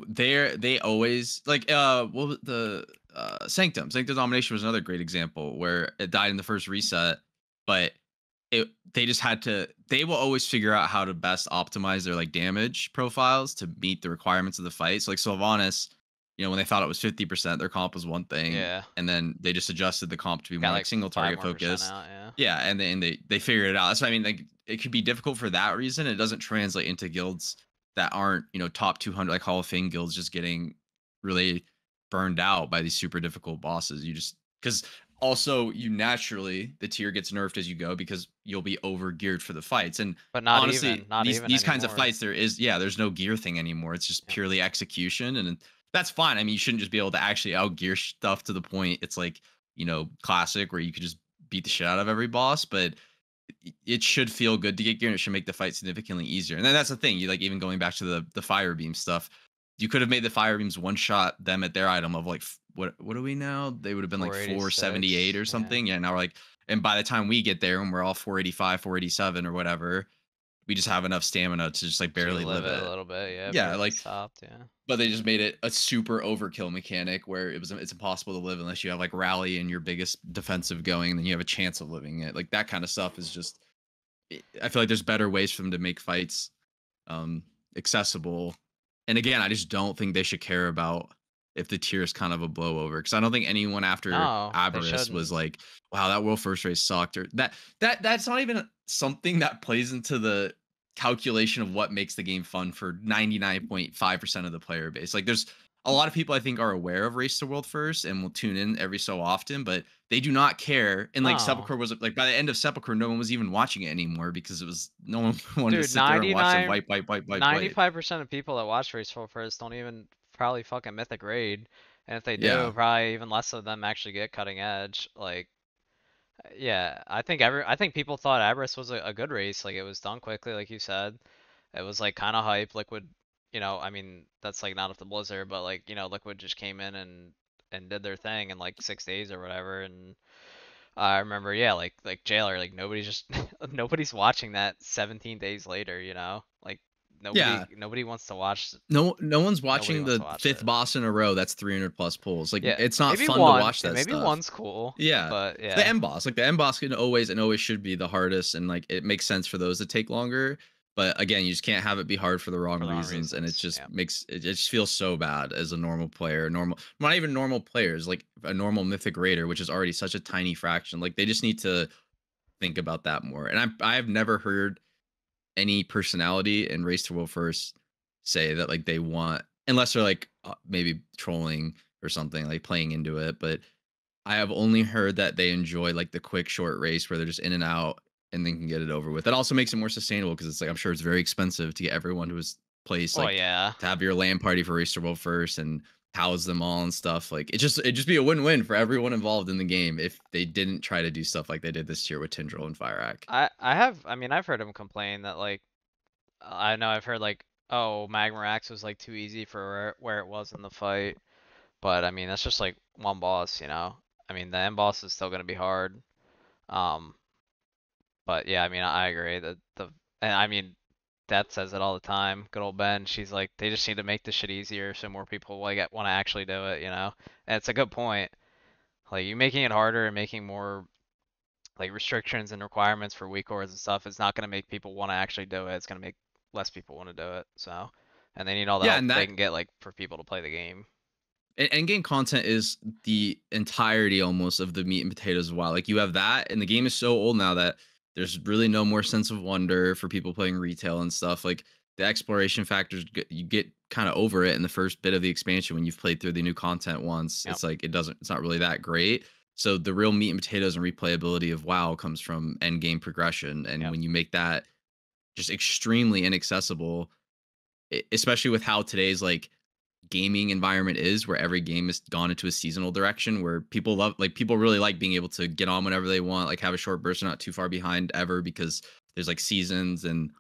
they're they always like uh well the uh sanctum sanctum domination was another great example where it died in the first reset but it they just had to they will always figure out how to best optimize their like damage profiles to meet the requirements of the fight so like sylvanas you know when they thought it was 50% their comp was one thing Yeah. and then they just adjusted the comp to be more Got like, like single target more focused out, yeah. Yeah, and then they they figured it out. That's what I mean. Like it could be difficult for that reason. It doesn't translate into guilds that aren't you know top 200 like Hall of Fame guilds just getting really burned out by these super difficult bosses. You just because also you naturally the tier gets nerfed as you go because you'll be over geared for the fights. And But not honestly even, not these even these kinds of fights there is yeah there's no gear thing anymore. It's just Yeah. purely execution and that's fine. I mean you shouldn't just be able to actually out gear stuff to the point it's like you know classic where you could just beat the shit out of every boss but it- should feel good to get gear and it should make the fight significantly easier. And then that's the thing you like even going back to the the fire beam stuff you could have made the fire beams one shot them at their item of like what what are we now they would have been like 478 or 486, yeah. something yeah now we're like and by the time we get there and we're all 485 487 or whatever we just have enough stamina to just like barely live it it a little bit, yeah. Yeah, like- stopped, yeah. but they just made it a super overkill mechanic where it was it's impossible to live unless you have like rally and your biggest defensive going and then you have a chance of living it like that kind of stuff is just i I feel like there's better ways for them to make fights um accessible and again i just don't think they should care about if the tier is kind of a blowover because i don't think anyone after No, Aberrus was like wow that world first race sucked or that that that's not even something that plays into the calculation of what makes the game fun for 99.5% of the player base. Like there's a lot of people I think are aware of Race to World First and will tune in every so often, but they do not care. And like No. Sepulchre was like by the end of Sepulchre, no one was even watching it anymore because it was no one *laughs* wanted to sit there and watch them 99 wipe, wipe, wipe, wipe. Ninety-five percent of people that watch Raceful First don't even probably fucking Mythic Raid, and if they do, Yeah. probably even less of them actually get cutting edge. Like, uh, yeah, I think every I think people thought Aberrus was a, a good race. Like, it was done quickly, like you said. It was like kind of hype. Liquid, you know, I mean, that's like not up to Blizzard, but like you know, Liquid just came in and and did their thing in like six days or whatever, and. I remember, yeah, like like Jailer, like nobody's just *laughs* nobody's watching that 17 days later, you know? Like nobody Yeah. nobody wants to watch No, no one's watching the watch fifth it. boss in a row. That's 300 plus pulls. Like Yeah, it's not maybe fun one, to watch that maybe stuff. one's cool. Yeah. But yeah. the end boss like the end boss can always and always should be the hardest and like it makes sense for those to take longer but again you just can't have it be hard for the wrong, For the wrong reasons, and it just yeah. makes it, it just feels so bad as a normal player normal not even normal players like a normal mythic raider which is already such a tiny fraction like they just need to think about that more and i'm i've never heard any personality in race to world first say that like they want unless they're like uh, maybe trolling or something like playing into it but I have only heard that they enjoy like the quick short race where they're just in and out and then can get it over with. That also makes it more sustainable because it's like I'm sure it's very expensive to get everyone to his place, oh like yeah. to have your land party for Race to World first and house them all and stuff. Like it just it just be a win win for everyone involved in the game if they didn't try to do stuff like they did this year with Tindral and Fyrakk. I I have I mean I've heard him complain that like I know I've heard like oh Magmorax was like too easy for where, where it was in the fight. But I mean that's just like one boss, you know. I mean the end boss is still gonna be hard. Um but yeah, I mean I agree that the and I mean Death says it all the time. Good old Ben. She's like, they just need to make this shit easier so more people like want to actually do it, you know. And it's a good point. Like you making it harder and making more like restrictions and requirements for weak auras and stuff is not going to make people want to actually do it. It's going to make less people want to do it. So, and they need all the Yeah, help and they can get like for people to play the game. end game content is the entirety almost of the meat and potatoes as well. Like you have that, and the game is so old now that there's really no more sense of wonder for people playing retail and stuff. Like the exploration factors, you get kind of over it in the first bit of the expansion when you've played through the new content once. Yep. It's like it doesn't, it's not really that great. So the real meat and potatoes and replayability of WoW comes from end game progression, and Yep. when you make that just extremely inaccessible, especially with how today's like gaming environment is where every game has gone into a seasonal direction where people love like people really like being able to get on whenever they want like have a short burst not too far behind ever because there's like seasons and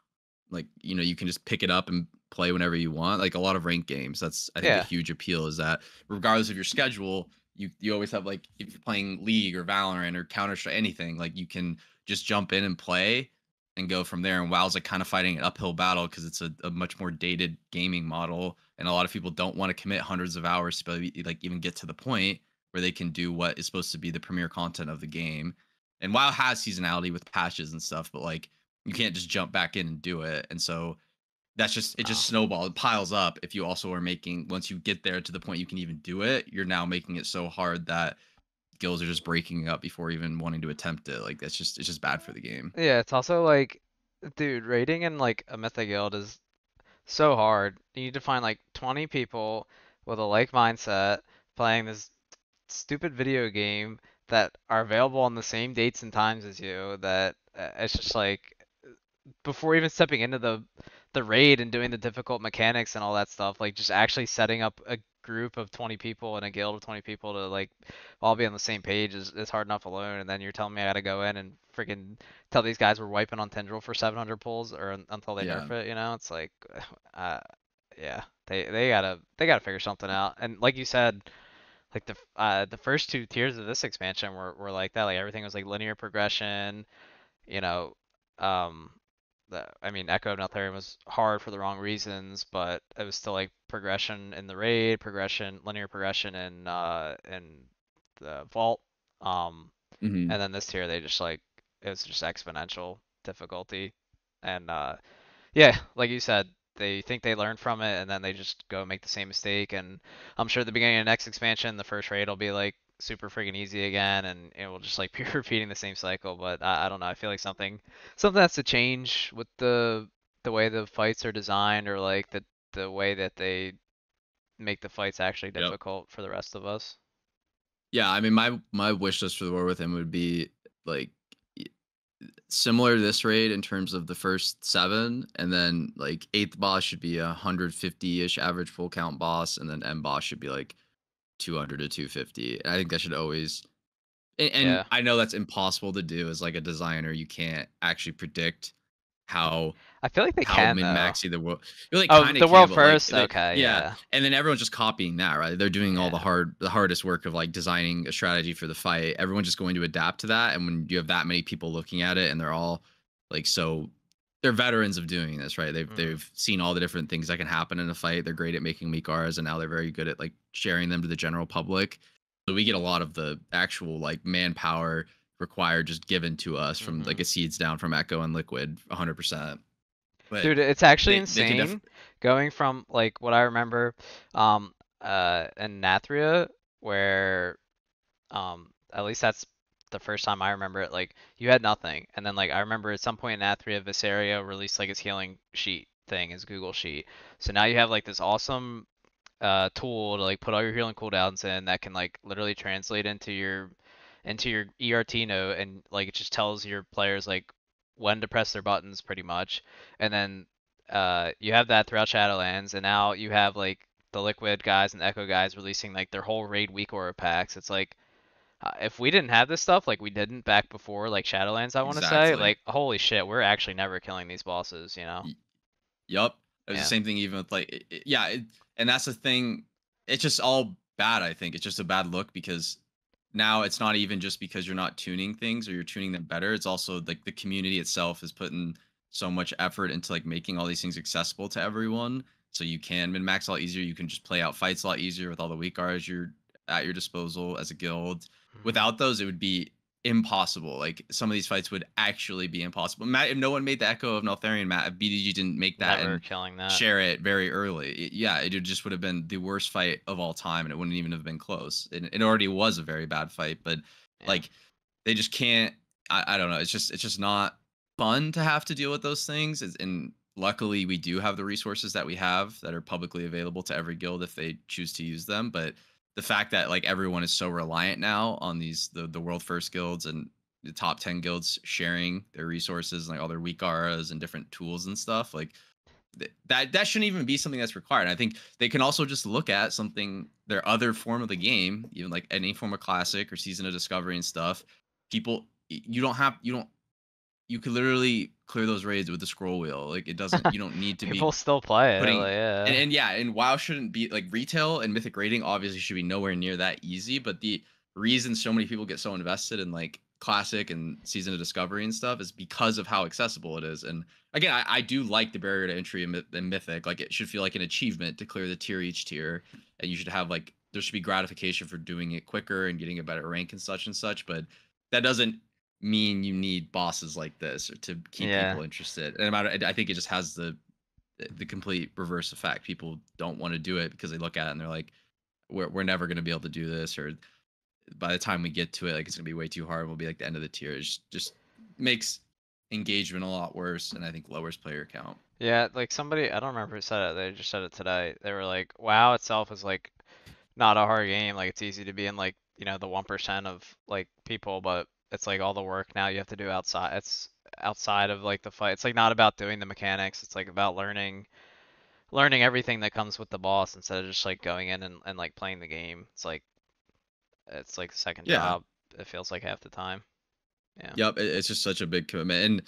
like you know you can just pick it up and play whenever you want like a lot of ranked games that's i think Yeah. a huge appeal is that regardless of your schedule you you always have like if you're playing league or valorant or counter strike anything like you can just jump in and play and go from there. And WoW's like kind of fighting an uphill battle because it's a, a much more dated gaming model, and a lot of people don't want to commit hundreds of hours to be, like even get to the point where they can do what is supposed to be the premier content of the game. And WoW has seasonality with patches and stuff, but like you can't just jump back in and do it. And so that's just it just snowballs, it piles up. If you also are making once you get there to the point you can even do it, you're now making it so hard that guilds are just breaking up before even wanting to attempt it. Like that's just it's just bad for the game. Yeah, it's also like, dude, raiding in like a mythic guild is so hard. You need to find like 20 people with a like mindset playing this stupid video game that are available on the same dates and times as you. That uh, it's just like before even stepping into the the raid and doing the difficult mechanics and all that stuff, like just actually setting up a group of 20 people and a guild of 20 people to like all be on the same page is, is hard enough alone. And then you're telling me I gotta go in and freaking tell these guys we're wiping on Tindral for 700 pulls or until they Yeah. nerf it, you know? It's like, *sighs* uh, yeah, they they gotta they gotta figure something out. And like you said, like the uh the first two tiers of this expansion were were like that. Like everything was like linear progression, you know. Um, the I mean Echo of Neltharion was hard for the wrong reasons, but it was still like progression in the raid, progression, linear progression in uh in the vault. Um, Mhm. and then this tier they just like it was just exponential difficulty, and uh, yeah, like you said, they think they learned from it, and then they just go make the same mistake. And I'm sure at the beginning of the next expansion, the first raid will be like super freaking easy again, and it will just like *laughs* be repeating the same cycle. But I, I don't know. I feel like something something has to change with the the way the fights are designed, or like the the way that they make the fights actually Yep. difficult for the rest of us. Yeah, I mean, my my wish list for the war with him would be like similar to this raid in terms of the first seven, and then like eighth boss should be a hundred fifty ish average full count boss, and then M boss should be like two hundred to two fifty. I think that should always. And, and Yeah. I know that's impossible to do as like a designer. You can't actually predict how I feel like they how can min though. maxy oh, the world. You're like Oh, the world like, first. they- okay, yeah. and then everyone's just copying that, right? They're doing all the hard, the hardest work of like designing a strategy for the fight. Everyone's just going to adapt to that, and when you have that many people looking at it, and they're all like so, they're veterans of doing this, right? They've Mhm. they've seen all the different things that can happen in a fight. They're great at making weak auras, and now they're very good at like sharing them to the general public. So we get a lot of the actual like manpower required just given to us from like Mhm. a seeds down from Echo and Liquid, 100. percent But Dude, it's actually they- they insane def- going from like what I remember um uh in Nathria where um at least that's the first time I remember it like you had nothing. And then like I remember at some point in Nathria Viserio released like his healing sheet thing his Google sheet. So now you have like this awesome uh tool to like put all your healing cooldowns in that can like literally translate into your into your ERT note, and like it just tells your players like when to press their buttons pretty much. And then uh you have that throughout Shadowlands, and now you have like the Liquid guys and Echo guys releasing like their whole raid weak aura packs. It's like Uh, if we didn't have this stuff, like we didn't back before like Shadowlands, I want to say, like holy shit, we're actually never killing these bosses, you know? Y- Yup. It was Yeah. the same thing even with like it- it- yeah, it, and that's the thing. It's just all bad. I think it's just a bad look because now it's not even just because you're not tuning things or you're tuning them better. It's also like the community itself is putting so much effort into like making all these things accessible to everyone, so you can min max a lot easier. You can just play out fights a lot easier with all the weak auras you're at your disposal as a guild Mm-hmm. without those it would be impossible like some of these fights would actually be impossible matt if no one made the echo of Neltharion, matt if bdg didn't make that never and killing that. share it very early it- yeah it just would have been the worst fight of all time and it wouldn't even have been close it, it already was a very bad fight but Yeah. like they just can't I, I don't know it's just it's just not fun to have to deal with those things It's- and luckily we do have the resources that we have that are publicly available to every guild if they choose to use them but the fact that like everyone is so reliant now on these the, the world first guilds and the top 10 guilds sharing their resources and like all their weak auras and different tools and stuff like th- that that shouldn't even be something that's required. I think they can also just look at something their other form of the game even like any form of classic or season of discovery and stuff people you don't have you don't you could literally clear those raids with the scroll wheel like it doesn't you don't need *laughs* to be People still play it, putting- like, yeah. and, and yeah, and WoW shouldn't be like retail and mythic rating obviously should be nowhere near that easy. But the reason so many people get so invested in like classic and season of discovery and stuff is because of how accessible it is. And again, I, I do like the barrier to entry in, in mythic. Like it should feel like an achievement to clear the tier each tier, and you should have like there should be gratification for doing it quicker and getting a better rank and such and such. But that doesn't mean you need bosses like this or to keep Yeah. people interested. And I think it just has the the complete reverse effect. People don't want to do it because they look at it and they're like, "We're we're never going to be able to do this," or by the time we get to it, like it's gonna be way too hard. We'll be like the end of the tier. It just, just makes engagement a lot worse, and I think lowers player count. Yeah, like somebody, I don't remember who said it. They just said it today. They were like, WoW itself is like not a hard game. Like it's easy to be in like, you know, the 1% of like people, but it's like all the work now you have to do outside. It's outside of like the fight. It's like not about doing the mechanics. It's like about learning learning everything that comes with the boss instead of just like going in and, and like playing the game. It's like it's like second Yeah. job. It feels like half the time. Yeah. Yep, it's just such a big commitment,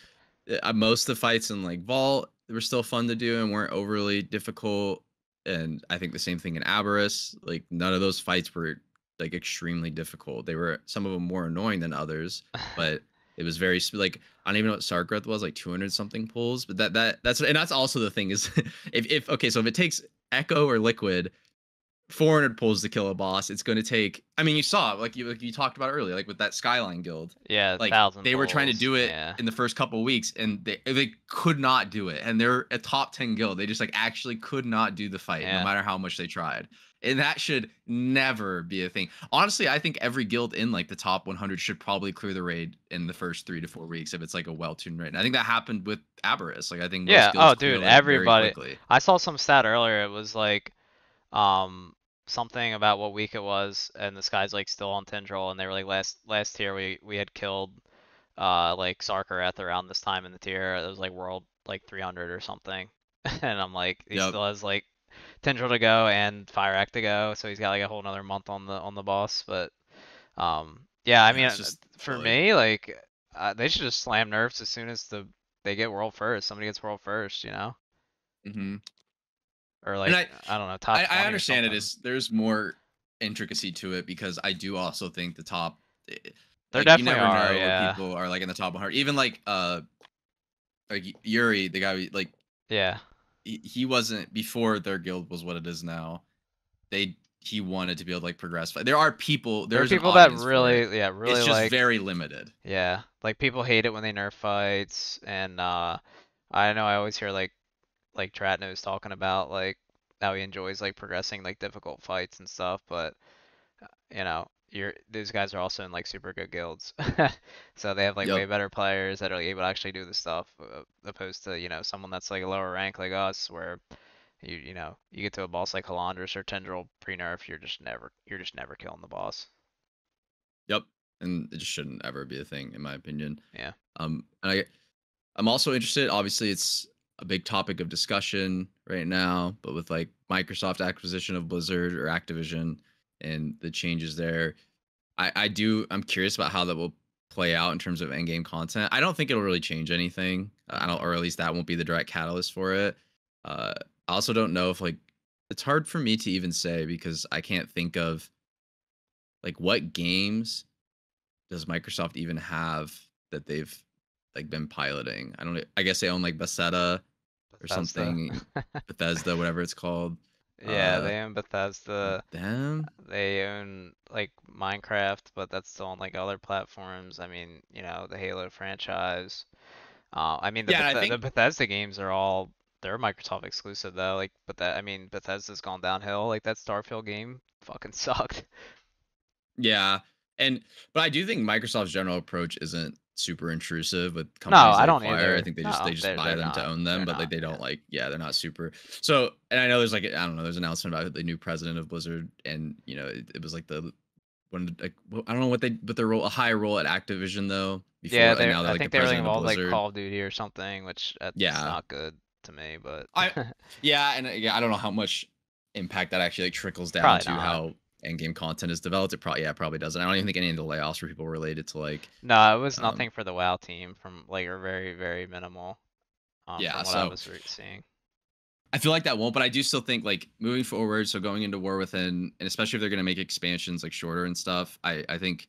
and uh, most of the fights in like Vault were still fun to do and weren't overly difficult. And I think the same thing in Aberrus. Like none of those fights were like extremely difficult. They were some of them more annoying than others, *sighs* but it was very like I don't even know what Sarkareth was like 200 something pulls. But that that that's and that's also the thing is *laughs* if if okay so if it takes Echo or Liquid 400 pulls to kill a boss, it's going to take. I mean, you saw like you like you talked about earlier, like with that Skyline guild Yeah, like they were trying to do it Yeah. in the first couple of weeks and they they could not do it and they're a top 10 guild they just like actually could not do the fight Yeah. no matter how much they tried and that should never be a thing honestly i think every guild in like the top 100 should probably clear the raid in the first three to four weeks if it's like a well-tuned raid and i think that happened with aberrus like i think most Yeah, oh, dude, everybody- I saw some stat earlier. It was like, um, something about what week it was, and this guy's like still on Tindral, and they were like last last tier we we had killed, uh, like Sarkareth around this time in the tier. It was like world like 300 or something, *laughs* and I'm like, he Yep. still has like Tindral to go and Fyrakk to go, so he's got like a whole another month on the on the boss. But, um, yeah, I mean, uh, just for me, like, uh, they should just slam nerfs as soon as the they get world first. Somebody gets world first, you know. Mhm. or like I- I, don't know top. I, I understand it is there's more intricacy to it because i do also think the top eh, There like, definitely you never are, know yeah. people are like in the top 100 even like uh like yuri the guy we- like Yeah, he, wasn't before their guild was what it is now they he wanted to be able to like progress there are people there are people that really, yeah, really it's just like. very limited Yeah, like people hate it when they nerf fights, and uh, I know I always hear like, like Tratnos talking about like how he enjoys like progressing like difficult fights and stuff, but uh, you know, you're these guys are also in like super good guilds, *laughs* so they have like way better players that are able to actually do the stuff, uh, opposed to you know someone that's like a lower rank like us where. You you know you get to a boss like Halondrus or Tindral pre-nerf, you're just never you're just never killing the boss. Yep. And it just shouldn't ever be a thing, in my opinion. Yeah. Um, and I, I'm also interested. Obviously, it's a big topic of discussion right now, but with like Microsoft acquisition of Blizzard or Activision and the changes there, I, I do. I'm curious about how that will play out in terms of end-game content. I don't think it'll really change anything. I don't, or at least that won't be the direct catalyst for it. Uh, I also don't know if like it's hard for me to even say because I can't think of like what games does Microsoft even have that they've like been piloting? I don't. I guess they own like Bethesda or Bethesda. something, *laughs* Bethesda, whatever it's called. Yeah, Uh, they own Bethesda. Them? They own like Minecraft, but that's still on like other platforms. I mean, you know, the Halo franchise. Uh, I mean, the, Yeah, I Bethe- the Bethesda games are all they're Microsoft exclusive though. Like, but that I mean, Bethesda's gone downhill. Like that Starfield game fucking *laughs* sucked. Yeah, and but I do think Microsoft's general approach isn't super intrusive with companies. No. I don't acquire. either. I think they just No, they just buy they're them to own them, They're but like they don't yeah. like yeah, they're not super. So and I know there's like I don't know there's an announcement about the new president of Blizzard, and you know it, it was like the one like I don't know what they but their role a high role at Activision though. Before, yeah, and they now they're I like think the they were like president of involved like Call of Duty or something, which that's Yeah. not good to me. But I- *laughs* Yeah, and uh, yeah, I don't know how much impact that actually like trickles down Probably to not. how end-game content is developed. It probably yeah, it probably doesn't. I don't even think any of the layoffs were people related to like no, it was Um, nothing for the WoW team from like or very very minimal. Um, Yeah, from what I so- was seeing. I feel like that won't, but I do still think like moving forward, so going into War Within, and especially if they're gonna make expansions like shorter and stuff, I I think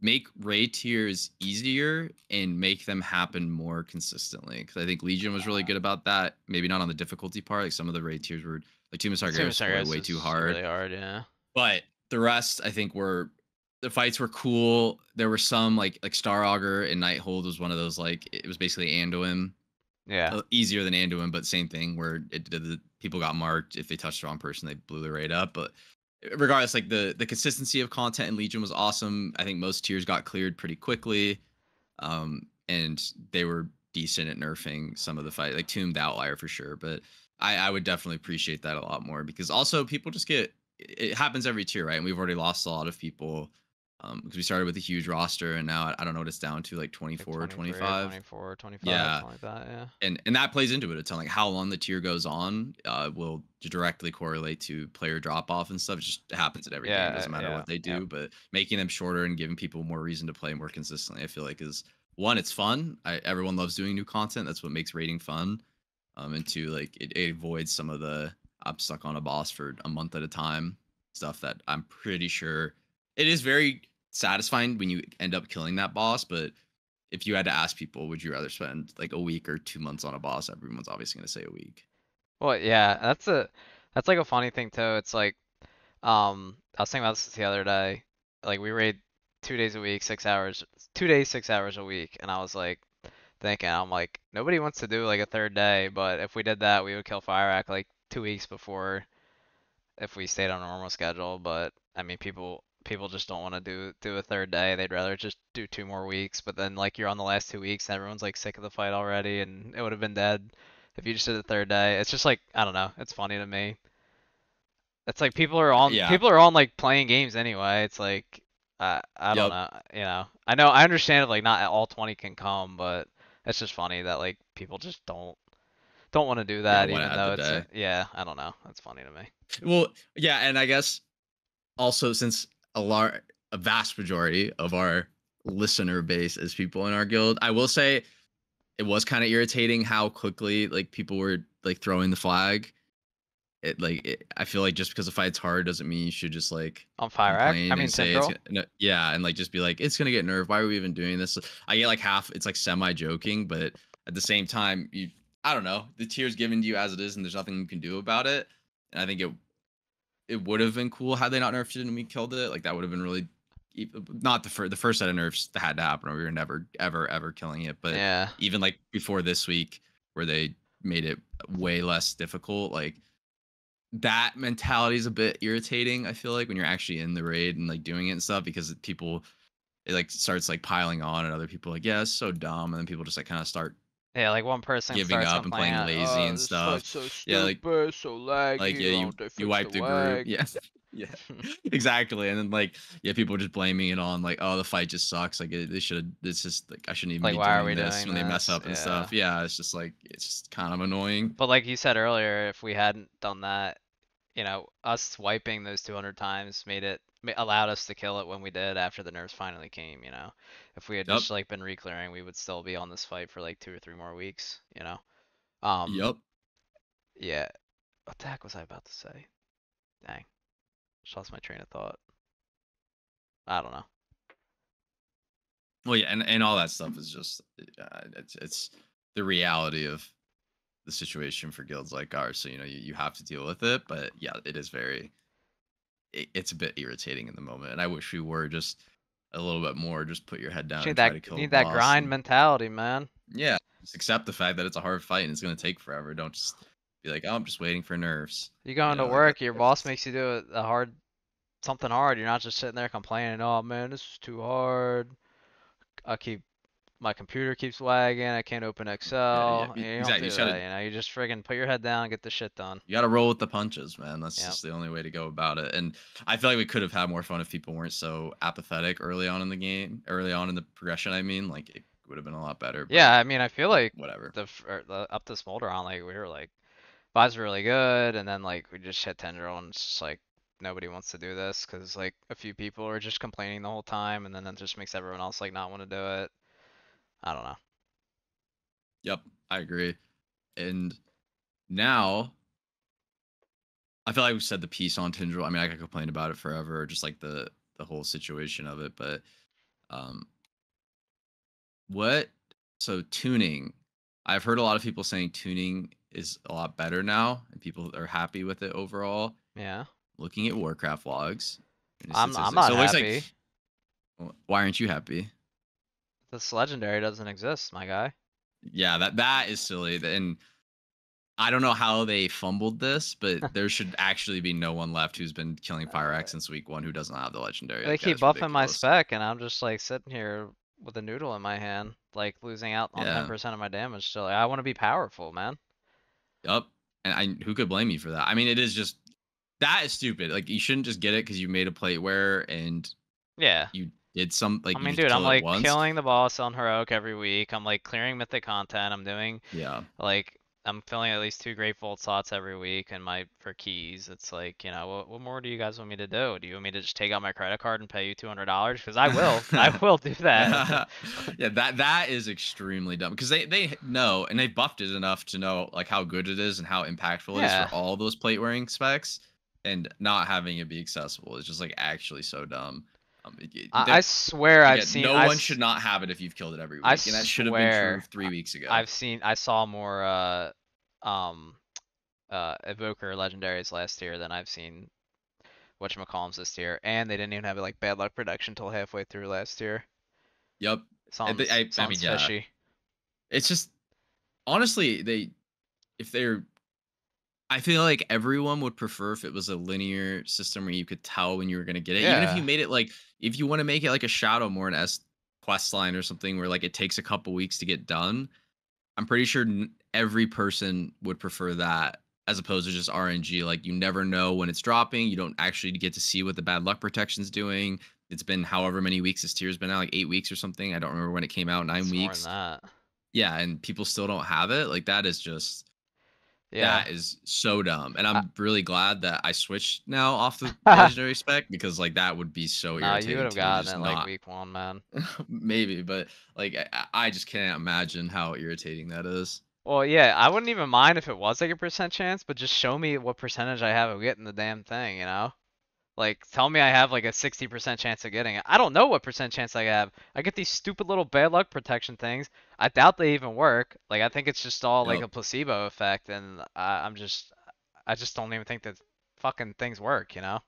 make raid tiers easier and make them happen more consistently. Because I think Legion was really good about that. Maybe not on the difficulty part. Like some of the raid tiers were like Tomb of Sargeras way too hard. Really hard, yeah. but the rest I think were the fights were cool. There were some like like Star Augur and Nighthold was one of those like it was basically Anduin, Yeah. uh, easier than Anduin, but same thing where it did the people got marked if they touched the wrong person they blew the raid up. But regardless, like the the consistency of content in Legion was awesome. I think most tiers got cleared pretty quickly, um, and they were decent at nerfing some of the fight, like Tomb the outlier for sure. But I, I would definitely appreciate that a lot more because also people just get it happens every tier, right? And we've already lost a lot of people um because we started with a huge roster and now I, I don't know what it's down to like Like 24 or 25 24, 25, Yeah. something like that, yeah. and and that plays into it a ton like how long the tier goes on uh will directly correlate to player drop off and stuff it just happens at every Yeah, game doesn't matter yeah, what they do yep. but making them shorter and giving people more reason to play more consistently i feel like is one it's fun I, everyone loves doing new content that's what makes rating fun um and two like it, it avoids some of the i'm stuck on a boss for a month at a time stuff that i'm pretty sure it is very satisfying when you end up killing that boss but if you had to ask people, would you rather spend like a week or two months on a boss? Everyone's obviously going to say a week. Well, yeah, that's a that's like a funny thing too. It's like, um, I was thinking about this the other day. Like we raid two days a week, six hours, two days, six hours a week, and I was like thinking, I'm like, nobody wants to do like a third day, but if we did that, we would kill Fire like two weeks before if we stayed on a normal schedule. But I mean, people people just don't want to do do a third day. They'd rather just do two more weeks. But then like you're on the last two weeks, and everyone's like sick of the fight already, and it would have been dead if you just did the third day. It's just like I don't know. It's funny to me. It's like people are on Yeah. people are on like playing games anyway. It's like I I don't know. You know, I know I understand if like not all 20 can come, but it's just funny that like people just don't don't want to do that wanna even though it's a- yeah. I don't know. That's funny to me. Well, yeah, and I guess also since a lar- a vast majority of our listener base is people in our guild, I will say it was kind of irritating how quickly like people were like throwing the flag. It like it, I feel like just because the fight's hard doesn't mean you should just like On Fyrakk, I mean say it's gonna, no, yeah, and like just be like it's gonna get nerfed. Why are we even doing this? I get like half. It's like semi joking, but at the same time, you I don't know. The tier's given to you as it is, and there's nothing you can do about it. And I think it it would have been cool had they not nerfed it and we killed it. Like that would have been really not the first the first set of nerfs that had to happen. Or we were never ever ever killing it. But yeah. even like before this week where they made it way less difficult like that mentality is a bit irritating i feel like when you're actually in the raid and like doing it and stuff because people it like starts like piling on and other people are like yeah it's so dumb and then people just like kind of start Yeah, like one person giving up and playing lazy "Oh, and stuff." So Yeah, like- so laggy. like yeah you, you wipe the group *laughs* yeah yeah exactly and then like yeah people are just blaming it on like oh the fight just sucks like it, they should have it's just like i shouldn't even Like, be doing we this doing when they mess up and Yeah. stuff yeah it's just like it's just kind of annoying But like you said earlier, if we hadn't done that, you know, us wiping those 200 times made it allowed us to kill it when we did after the nerfs finally came. You know, if we had Yup. just like been reclearing, we would still be on this fight for like two or three more weeks. You know. Um. yep Yeah. What the heck was I about to say? Dang. Just lost my train of thought. I don't know. Well, yeah, and, and all that stuff is just uh, it's it's the reality of the situation for guilds like ours. So you know you, you have to deal with it, but yeah, it is very it, it's a bit irritating in the moment, and I wish we were just a little bit more. Just put your head down. Need and try that to kill need that grind and- mentality, man. Yeah, just accept the fact that it's a hard fight and it's gonna take forever. Don't just be like, oh, I'm just waiting for nerves. You go into know, like, work, your boss makes you do a, a hard something hard. You're not just sitting there complaining, "Oh man, this is too hard." I keep my computer keeps lagging. I can't open Excel. y- You exactly, you just gotta- that, you know. You just friggin' put your head down, and get the shit done. You got to roll with the punches, man. That's Yep. just the only way to go about it. And I feel like we could have had more fun if people weren't so apathetic early on in the game, early on in the progression. I mean, like it would have been a lot better. Yeah, I mean, I feel like whatever. the, the up to Smolderon, like we were like vibes were really good, and then like we just hit Tindral, and it's just like nobody wants to do this because like a few people are just complaining the whole time, and then that just makes everyone else like not want to do it. I don't know. Yep, I agree. And now, I feel like we've said the piece on Tindral. I mean, I could complain about it forever, just like the the whole situation of it. But um, what? So tuning. I've heard a lot of people saying tuning is a lot better now, and people are happy with it overall. Yeah. Looking at Warcraft logs. I'm- I'm not looks happy. Like, why aren't you happy? This legendary doesn't exist, my guy. Yeah, that that is silly. And I don't know how they fumbled this, but *laughs* there should actually be no one left who's been killing uh, Fyrakk since week one who doesn't have the legendary. They keep buffing my spec, and I'm just like sitting here with a noodle in my hand, like losing out on Yeah. 10% of my damage. Still, I want to be powerful, man. Yup. And I who could blame you for that? I mean, it is just that is stupid. Like you shouldn't just get it because you made a plate wear and Yeah. you did some like I mean, dude, I'm like killing the boss on heroic every week. I'm like clearing mythic content. I'm doing Yeah. like I'm filling at least two great vault slots every week and my for keys. It's like, you know, what what more do you guys want me to do? Do you want me to just take out my credit card and pay you two hundred dollars? Because I will. *laughs* I will do that. *laughs* yeah, that that is extremely dumb because they they know and they buffed it enough to know like how good it is and how impactful it is Yeah. for all those plate wearing specs, and not having it be accessible is just like actually so dumb. Um, it- I, I swear I've seen. no I one should not have it if you've killed it every week, I and that should have been swear true three weeks ago. I've seen. I saw more uh um uh evoker legendaries last year than I've seen whatchamacallums this year, and they didn't even have like bad luck production till halfway through last year. Yep, Sounds, I- I mean, yeah. fishy. it's just honestly they if they're I feel like everyone would prefer if it was a linear system where you could tell when you were gonna get it. Even if you made it like if you want to make it like a shadow more an S quest line or something where like it takes a couple weeks to get done. I'm pretty sure every person would prefer that as opposed to just RNG. Like you never know when it's dropping. You don't actually get to see what the bad luck protection's doing. It's been however many weeks this tier's been out, like eight weeks or something. I don't remember when it came out, nine It's weeks. Yeah, and people still don't have it. Like that is just Yeah. that is so dumb. And uh I'm I- really glad that I switched now off the *laughs* legendary spec because like that would be so irritating. you would have gotten it like week one, man. *laughs* maybe, but like I, I just can't imagine how irritating that is. Well, yeah, I wouldn't even mind if it was like a percent chance, but just show me what percentage I have of getting the damn thing, you know? Like, tell me I have like a 60% chance of getting it. I don't know what percent chance I have. I get these stupid little bad luck protection things. I doubt they even work. Like, I think it's just all like Yep. a placebo effect, and I, I'm just, I just don't even think that fucking things work, you know?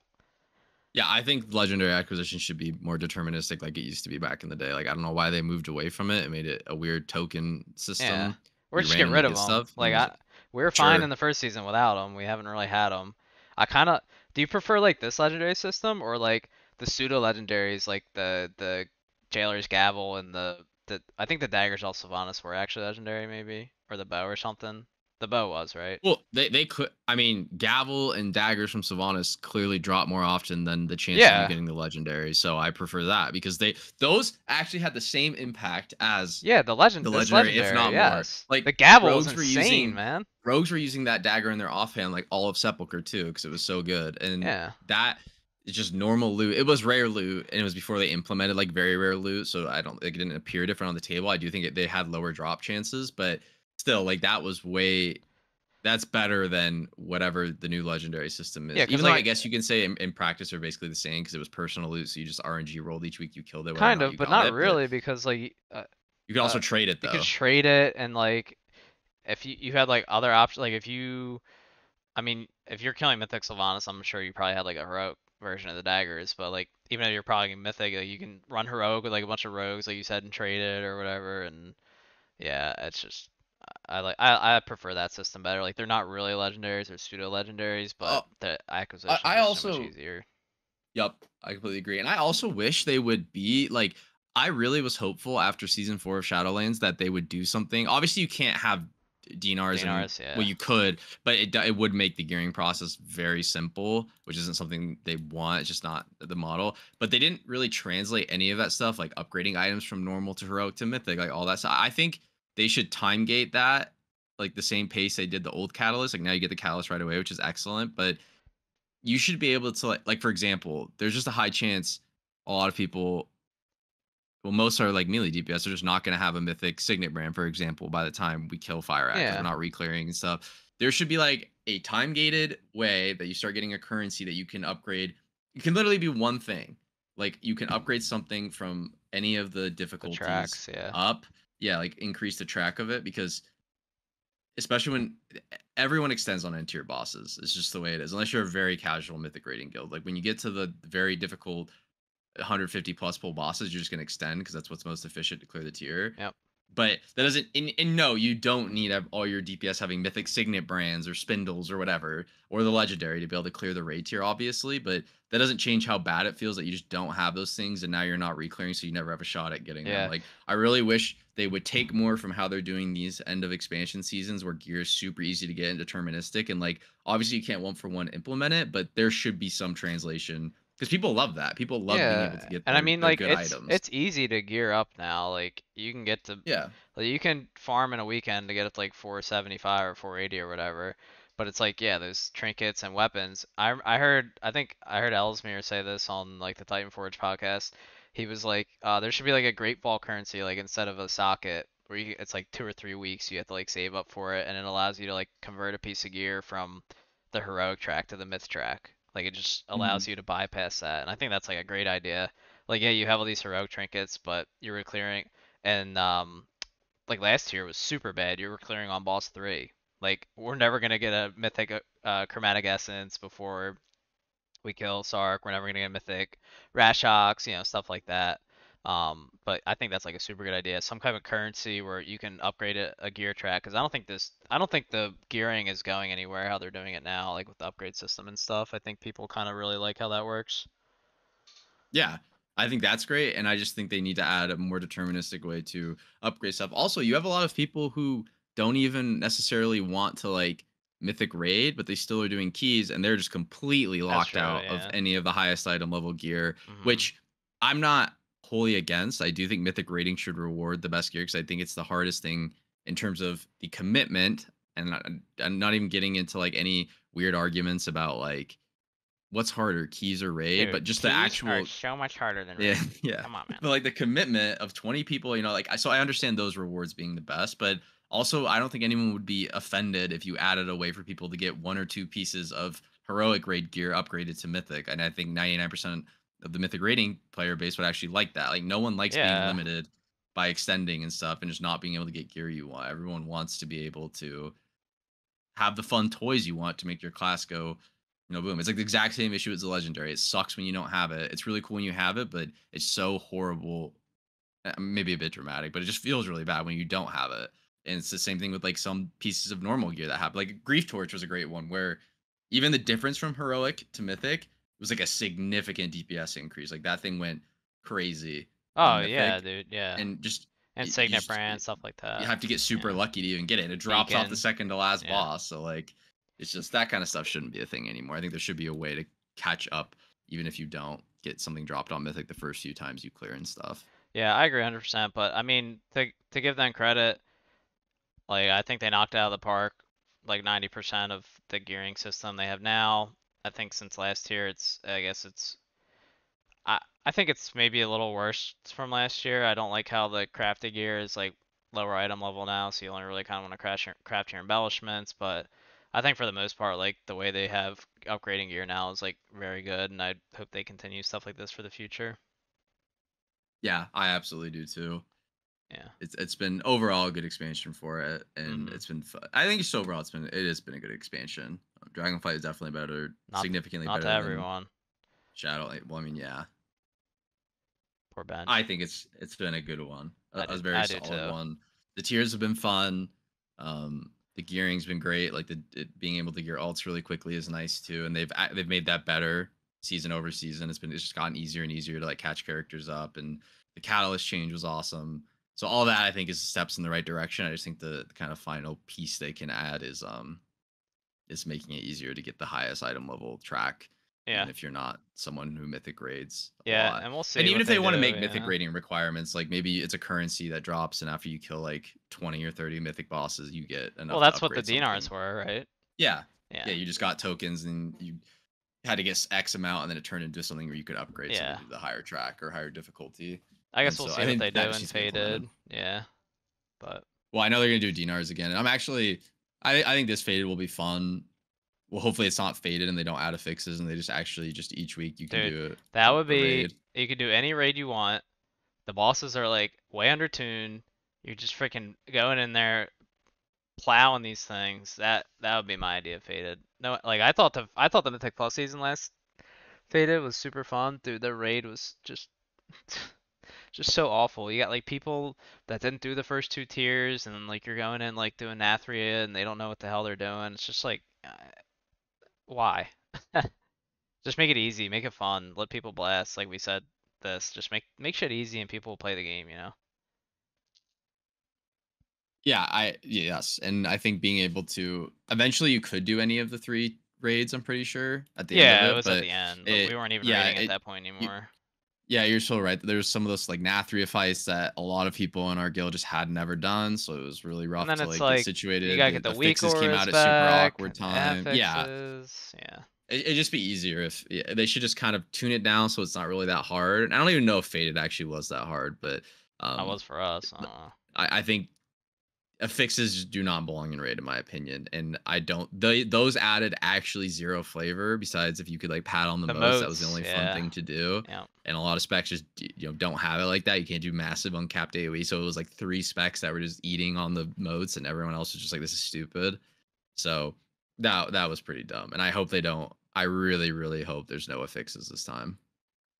Yeah, I think legendary acquisition should be more deterministic like it used to be back in the day. Like I don't know why they moved away from it It made it a weird token system. Yeah. You just get rid of them. stuff, Like I, we are fine Sure. in the first season without them. We haven't really had them. I kind of. Do you prefer like this legendary system or like the pseudo legendaries, like the the jailer's gavel and the the I think the daggers all Sylvanas were actually legendary maybe or the bow or something. The bow was right. Well, they they could. I mean, gavel and daggers from Sylvanas clearly drop more often than the chance of Yeah. you getting the legendary. So I prefer that because they those actually had the same impact as Yeah, the legend. The this legendary, if legendary, not more. Like, the gavel was rogues were insane, using- man. rogues were using that dagger in their offhand like all of Sepulcher too because it was so good. And Yeah. that is just normal loot. It was rare loot, and it was before they implemented like very rare loot. So I don't like it didn't appear different on the table. I do think it, they had lower drop chances, but still, like that was way. That's better than whatever the new legendary system is. Yeah, Even though I guess you can say in, in practice they're basically the same because it was personal loot, so you just RNG rolled each week you killed it. Kind of, but not it, really because like uh, You could also uh, trade it you could trade it and like if you you had like other options like if you I mean if you're killing Mythic Sylvanas I'm sure you probably had like a heroic version of the daggers but like even though you're probably Mythic like, you can run heroic with like a bunch of rogues like you said and trade it or whatever and yeah it's just I like I, I prefer that system better like they're not really legendaries they're pseudo legendaries but Oh, the acquisition I is so much easier Yup, I completely agree. And I also wish they would be like I really was hopeful after season four of Shadowlands that they would do something. Obviously, you can't have DNRs, and DNRs, yeah. well, you could, but it it would make the gearing process very simple, which isn't something they want. It's just not the model. But they didn't really translate any of that stuff, like upgrading items from normal to heroic to mythic, like all that stuff. I think they should time gate that like the same pace they did the old catalyst. Like now you get the catalyst right away, which is excellent, but you should be able to like like for example, there's just a high chance a lot of people well, most are like melee DPS They're just not going to have a mythic signet brand, for example, by the time we kill Fyrakk. Yeah. We're not reclearing and stuff. There should be like a time gated way that you start getting a currency that you can upgrade. It can literally be one thing. Like you can upgrade something from any of the the difficulties tracks yeah up. Yeah, like increase the track of it because especially when everyone extends on end tier bosses. It's just the way it is. Unless you're a very casual mythic rating guild. Like when you get to the very difficult 150 plus pull bosses, you're just gonna extend because that's what's most efficient to clear the tier. Yep. But that doesn't. And, and no, you don't need all your DPS having mythic signet brands or spindles or whatever, or the legendary to be able to clear the raid tier, obviously. But that doesn't change how bad it feels that you just don't have those things, and now you're not reclearing, so you never have a shot at getting Yeah. them. Like I really wish they would take more from how they're doing these end of expansion seasons, where gear is super easy to get and deterministic, and like obviously you can't one for one implement it, but there should be some translation because people love that. People love being able to get and I mean like good it's items. it's easy to gear up now. Like you can get to yeah. like you can farm in a weekend to get up to like 475 or 480 or whatever. But it's like yeah, those trinkets and weapons. I I heard I think I heard Ellesmere say this on like the Titan Forge podcast. He was like, uh, there should be like a Great Vault currency like instead of a socket where you, it's like two or three weeks you have to like save up for it and it allows you to like convert a piece of gear from the heroic track to the myth track. Like it just allows you to bypass that, and I think that's like a great idea. Like yeah, you have all these heroic trinkets, but you were clearing, and um, like last year was super bad. You were clearing on boss three. Like we're never gonna get a mythic uh, uh, chromatic essence before we kill Sark. We're never gonna get a mythic Rashok's, you know, stuff like that. Um, but I think that's like a super good idea. Some kind of currency where you can upgrade a, a gear track. Cause I don't think this, I don't think the gearing is going anywhere how they're doing it now, like with the upgrade system and stuff. I think people kind of really like how that works. Yeah, I think that's great, and I just think they need to add a more deterministic way to upgrade stuff. Also, you have a lot of people who don't even necessarily want to like mythic raid, but they still are doing keys, and they're just completely locked true, out yeah. of any of the highest item level gear. Mhm. Which I'm not wholly against. I do think mythic rating should reward the best gear because I think it's the hardest thing in terms of the commitment, and not, I'm not even getting into like any weird arguments about like what's harder, keys or raid, Dude, but just the actual so much harder than yeah, raid. *laughs* yeah. Come on, man. But like the commitment of 20 people, you know, like I so I understand those rewards being the best, but also I don't think anyone would be offended if you added a way for people to get one or two pieces of heroic raid gear upgraded to mythic. And I think 99% of the mythic rating player base would actually like that. Like no one likes Yeah. being limited by extending and stuff and just not being able to get gear you want. Everyone wants to be able to have the fun toys you want to make your class go you know, boom. It's like the exact same issue as the legendary. It sucks when you don't have it. It's really cool when you have it, but it's so horrible. uh, Maybe a bit dramatic, but it just feels really bad when you don't have it. And it's the same thing with like some pieces of normal gear that have like Grief Torch was a great one where even the difference from heroic to mythic was like a significant DPS increase. Like that thing went crazy. Oh yeah, dude, yeah. And, just and Signet just- brand stuff like that. you have to get super yeah. lucky to even get it. It drops off the second to last Yeah. boss. So like it's just that kind of stuff shouldn't be a thing anymore. I think there should be a way to catch up even if you don't get something dropped on mythic the first few times you clear and stuff. Yeah, I agree 100%. But I mean, to to give them credit, like I think they knocked out of the park like 90% of the gearing system they have now. I think since last year, it's I guess it's I I think it's maybe a little worse from last year. I don't like how the crafted gear is like lower item level now, so you only really kind of want to craft your, craft your embellishments. But I think for the most part, like the way they have upgrading gear now is like very good, and I hope they continue stuff like this for the future. Yeah, I absolutely do too. Yeah. It's it's been overall a good expansion for it, and Mhm. it's been. Fun. I think just overall it's been it has been a good expansion. Dragonflight is definitely better, Not- significantly Not better than everyone. Shadow. Well, I mean, yeah, Poor Ben. I think it's it's been a good one. A, I a very I solid one. The tiers have been fun. Um, the gearing's been great. Like the it, being able to gear alts really quickly is nice too, and they've they've made that better season over season. It's been it's just gotten easier and easier to like catch characters up, and the catalyst change was awesome. So all that I think is steps in the right direction. I just think the, the kind of final piece they can add is um is making it easier to get the highest item level track. yeah. if you're not someone who mythic grades. a Yeah, lot and we'll see. and even if they, want to make mythic yeah. rating requirements, like maybe it's a currency that drops, and after you kill like twenty or thirty mythic bosses, you get enough. Well, that's what the dinars something. were, right? Yeah, Yeah. yeah, You just got tokens, and you had to get X amount, and then it turned into something where you could upgrade Yeah. to the higher track or higher difficulty. I guess and we'll so see I what they do in just needs to be Fated. Yeah. But Well, I know they're gonna do dinars again, and I'm actually, I I think this Fated will be fun. Well, hopefully it's not Fated and they don't add affixes and they just actually just each week you can Dude, do it. that would be raid. you could do any raid you want. The bosses are like way under tune. You're just freaking going in there plowing these things. That that would be my idea of Fated. No, like I thought the I thought the Mythic Plus season last Fated was super fun. Dude, the raid was just *laughs* just so awful. You got like people that didn't do the first two tiers, and then like you're going in like doing Nathria, and they don't know what the hell they're doing. It's just like, uh, why? *laughs* Just make it easy, make it fun, let people blast. Like we said, this just make make shit easy, and people will play the game. You know. Yeah, I yes, and I think being able to eventually you could do any of the three raids. I'm pretty sure at the yeah, end of it, it, was at the end, but it- we weren't even yeah, raiding at it- that point anymore. Yeah, you're so right. There's some of those like Nathria fights that a lot of people in our guild just had never done, so it was really rough to it's like, like, get situated. you gotta get the, weak fixes came out at super awkward time. Yeah, yeah. it, it'd just be easier if yeah, they should just kind of tune it down so it's not really that hard. And I don't even know if Fated actually was that hard, but um, that was for us. I. I, I think affixes do not belong in raid in my opinion and i don't they, those added actually zero flavor besides if you could like pat on the, The moats, that was the only yeah. fun thing to do Yeah. and a lot of specs just you know don't have it like that you can't do massive uncapped aoe so it was like three specs that were just eating on the moats and everyone else was just like this is stupid so that that was pretty dumb and i hope they don't i really really hope there's no affixes this time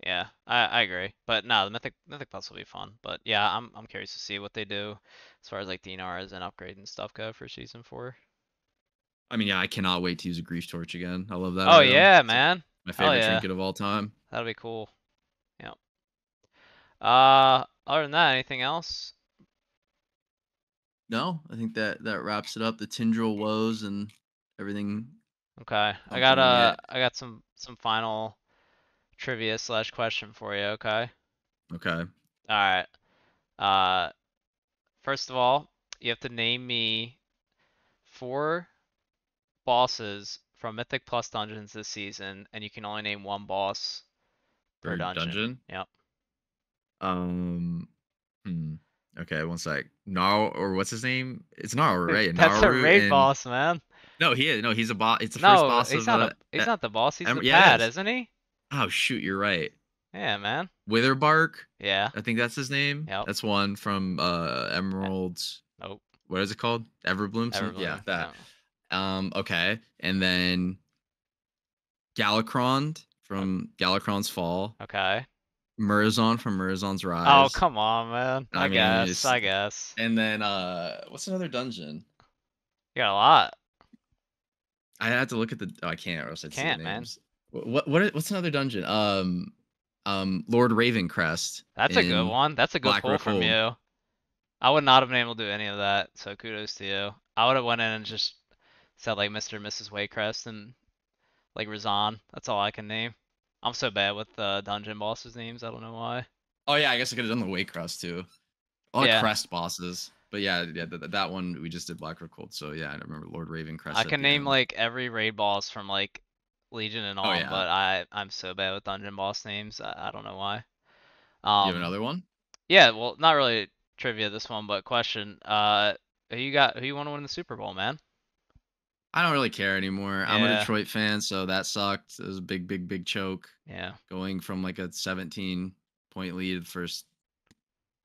Yeah, I, I agree. But no, the mythic mythic plus will be fun. But yeah, I'm I'm curious to see what they do as far as like dinars and upgrade and stuff go for season four. i mean yeah i cannot wait to use a grief torch again i love that Oh item. yeah, It's, man. my favorite yeah. trinket of all time That'll be cool. Yep. Uh, other than that, anything else? No, I think that that wraps it up. The Tindral woes and everything. Okay, I got uh. I got some some final trivia slash question for you. Okay. Okay. All right. Uh, first of all, you have to name me four bosses from Mythic Plus dungeons this season, and you can only name one boss per Per dungeon. Yep. Um. Hmm. Okay, one sec. Nar or what's his name? It's Naru, *laughs* right? That's a raid and- boss, man. No, he is. No, he's a boss. It's the first boss he's not uh, a, he's not the boss. He's em- the yeah, pad, is. isn't he? Oh shoot, you're right. Yeah, man. Witherbark. Yeah. I think that's his name. Yep. That's one from uh Emeralds. Nope. What is it called? Everbloom. Some- Yeah, Everbloom, that. Um. Okay, and then Galakrond from Galakrond's Fall. Okay. Murozond from Murozond's Rise. Oh, come on, man. I, I mean, guess. it's- I guess. And then uh what's another dungeon? You got a lot. I had to look at the oh I can't or else I'd see the Can't, man. What what what's another dungeon? Um um Lord Ravencrest. That's a good one. That's a good pull Blackrock from you. I would not have been able to do any of that, so kudos to you. I would have went in and just said like Mr. and Mrs. Waycrest and like Rezan. That's all I can name. I'm so bad with uh, dungeon bosses names. I don't know why. Oh yeah, I guess I could have done the Waycrest too. A lot Yeah. of crest bosses. But yeah, yeah, that, that one we just did Black Rook Hold. So yeah, I remember Lord Ravencrest. I can name end. like every raid boss from like Legion and Oh, yeah. but I I'm so bad with dungeon boss names. I, I don't know why. You Um, have another one? Yeah, well, not really trivia this one, but question. Uh, who you got? Who you want to win the Super Bowl, man? I don't really care anymore. I'm a Detroit fan, so that sucked. It was a big, big, big choke. Yeah. Going from like a 17 point lead first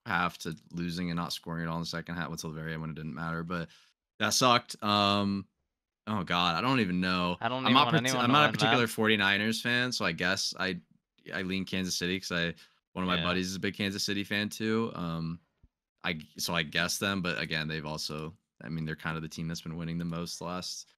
half to losing and not scoring at all in the second half until the very end when it didn't matter. But that sucked. Um oh god, I don't even know. I don't I'm even not anyone I'm not a particular man. 49ers fan, so I guess I I lean Kansas City because I one of my Yeah. buddies is a big Kansas City fan too. Um I so I guess them, but again, they've also I mean they're kind of the team that's been winning the most the last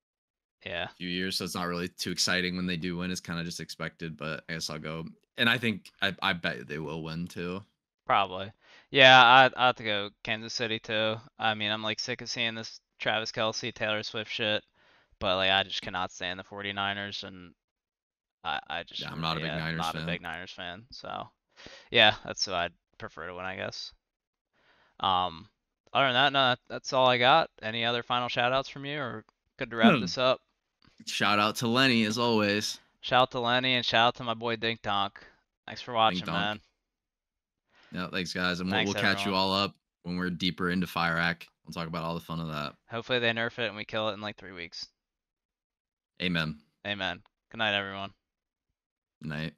Yeah. few years, so it's not really too exciting when they do win. It's kind of just expected, but I guess I'll go. And I think I, I bet they will win too. Probably. Yeah, I I have to go Kansas City too. I mean, I'm like sick of seeing this Travis Kelce, Taylor Swift shit, but like I just cannot stand the 49ers and I I just yeah, I'm not a big yeah, Niners not fan. a big Niners fan. So, yeah, that's what I'd prefer to win, I guess. Um, other than that, no, that's all I got. Any other final shout outs from you or good to wrap Hmm. this up? Shout out to Lenny as always. Shout out to Lenny and shout out to my boy Dink Donk. Thanks for watching, man. Yeah, thanks guys, and we'll, Thanks, we'll catch you all up when we're deeper into Fyrakk. We'll talk about all the fun of that. Hopefully they nerf it and we kill it in like three weeks. Amen. Amen. Good night, everyone. Night.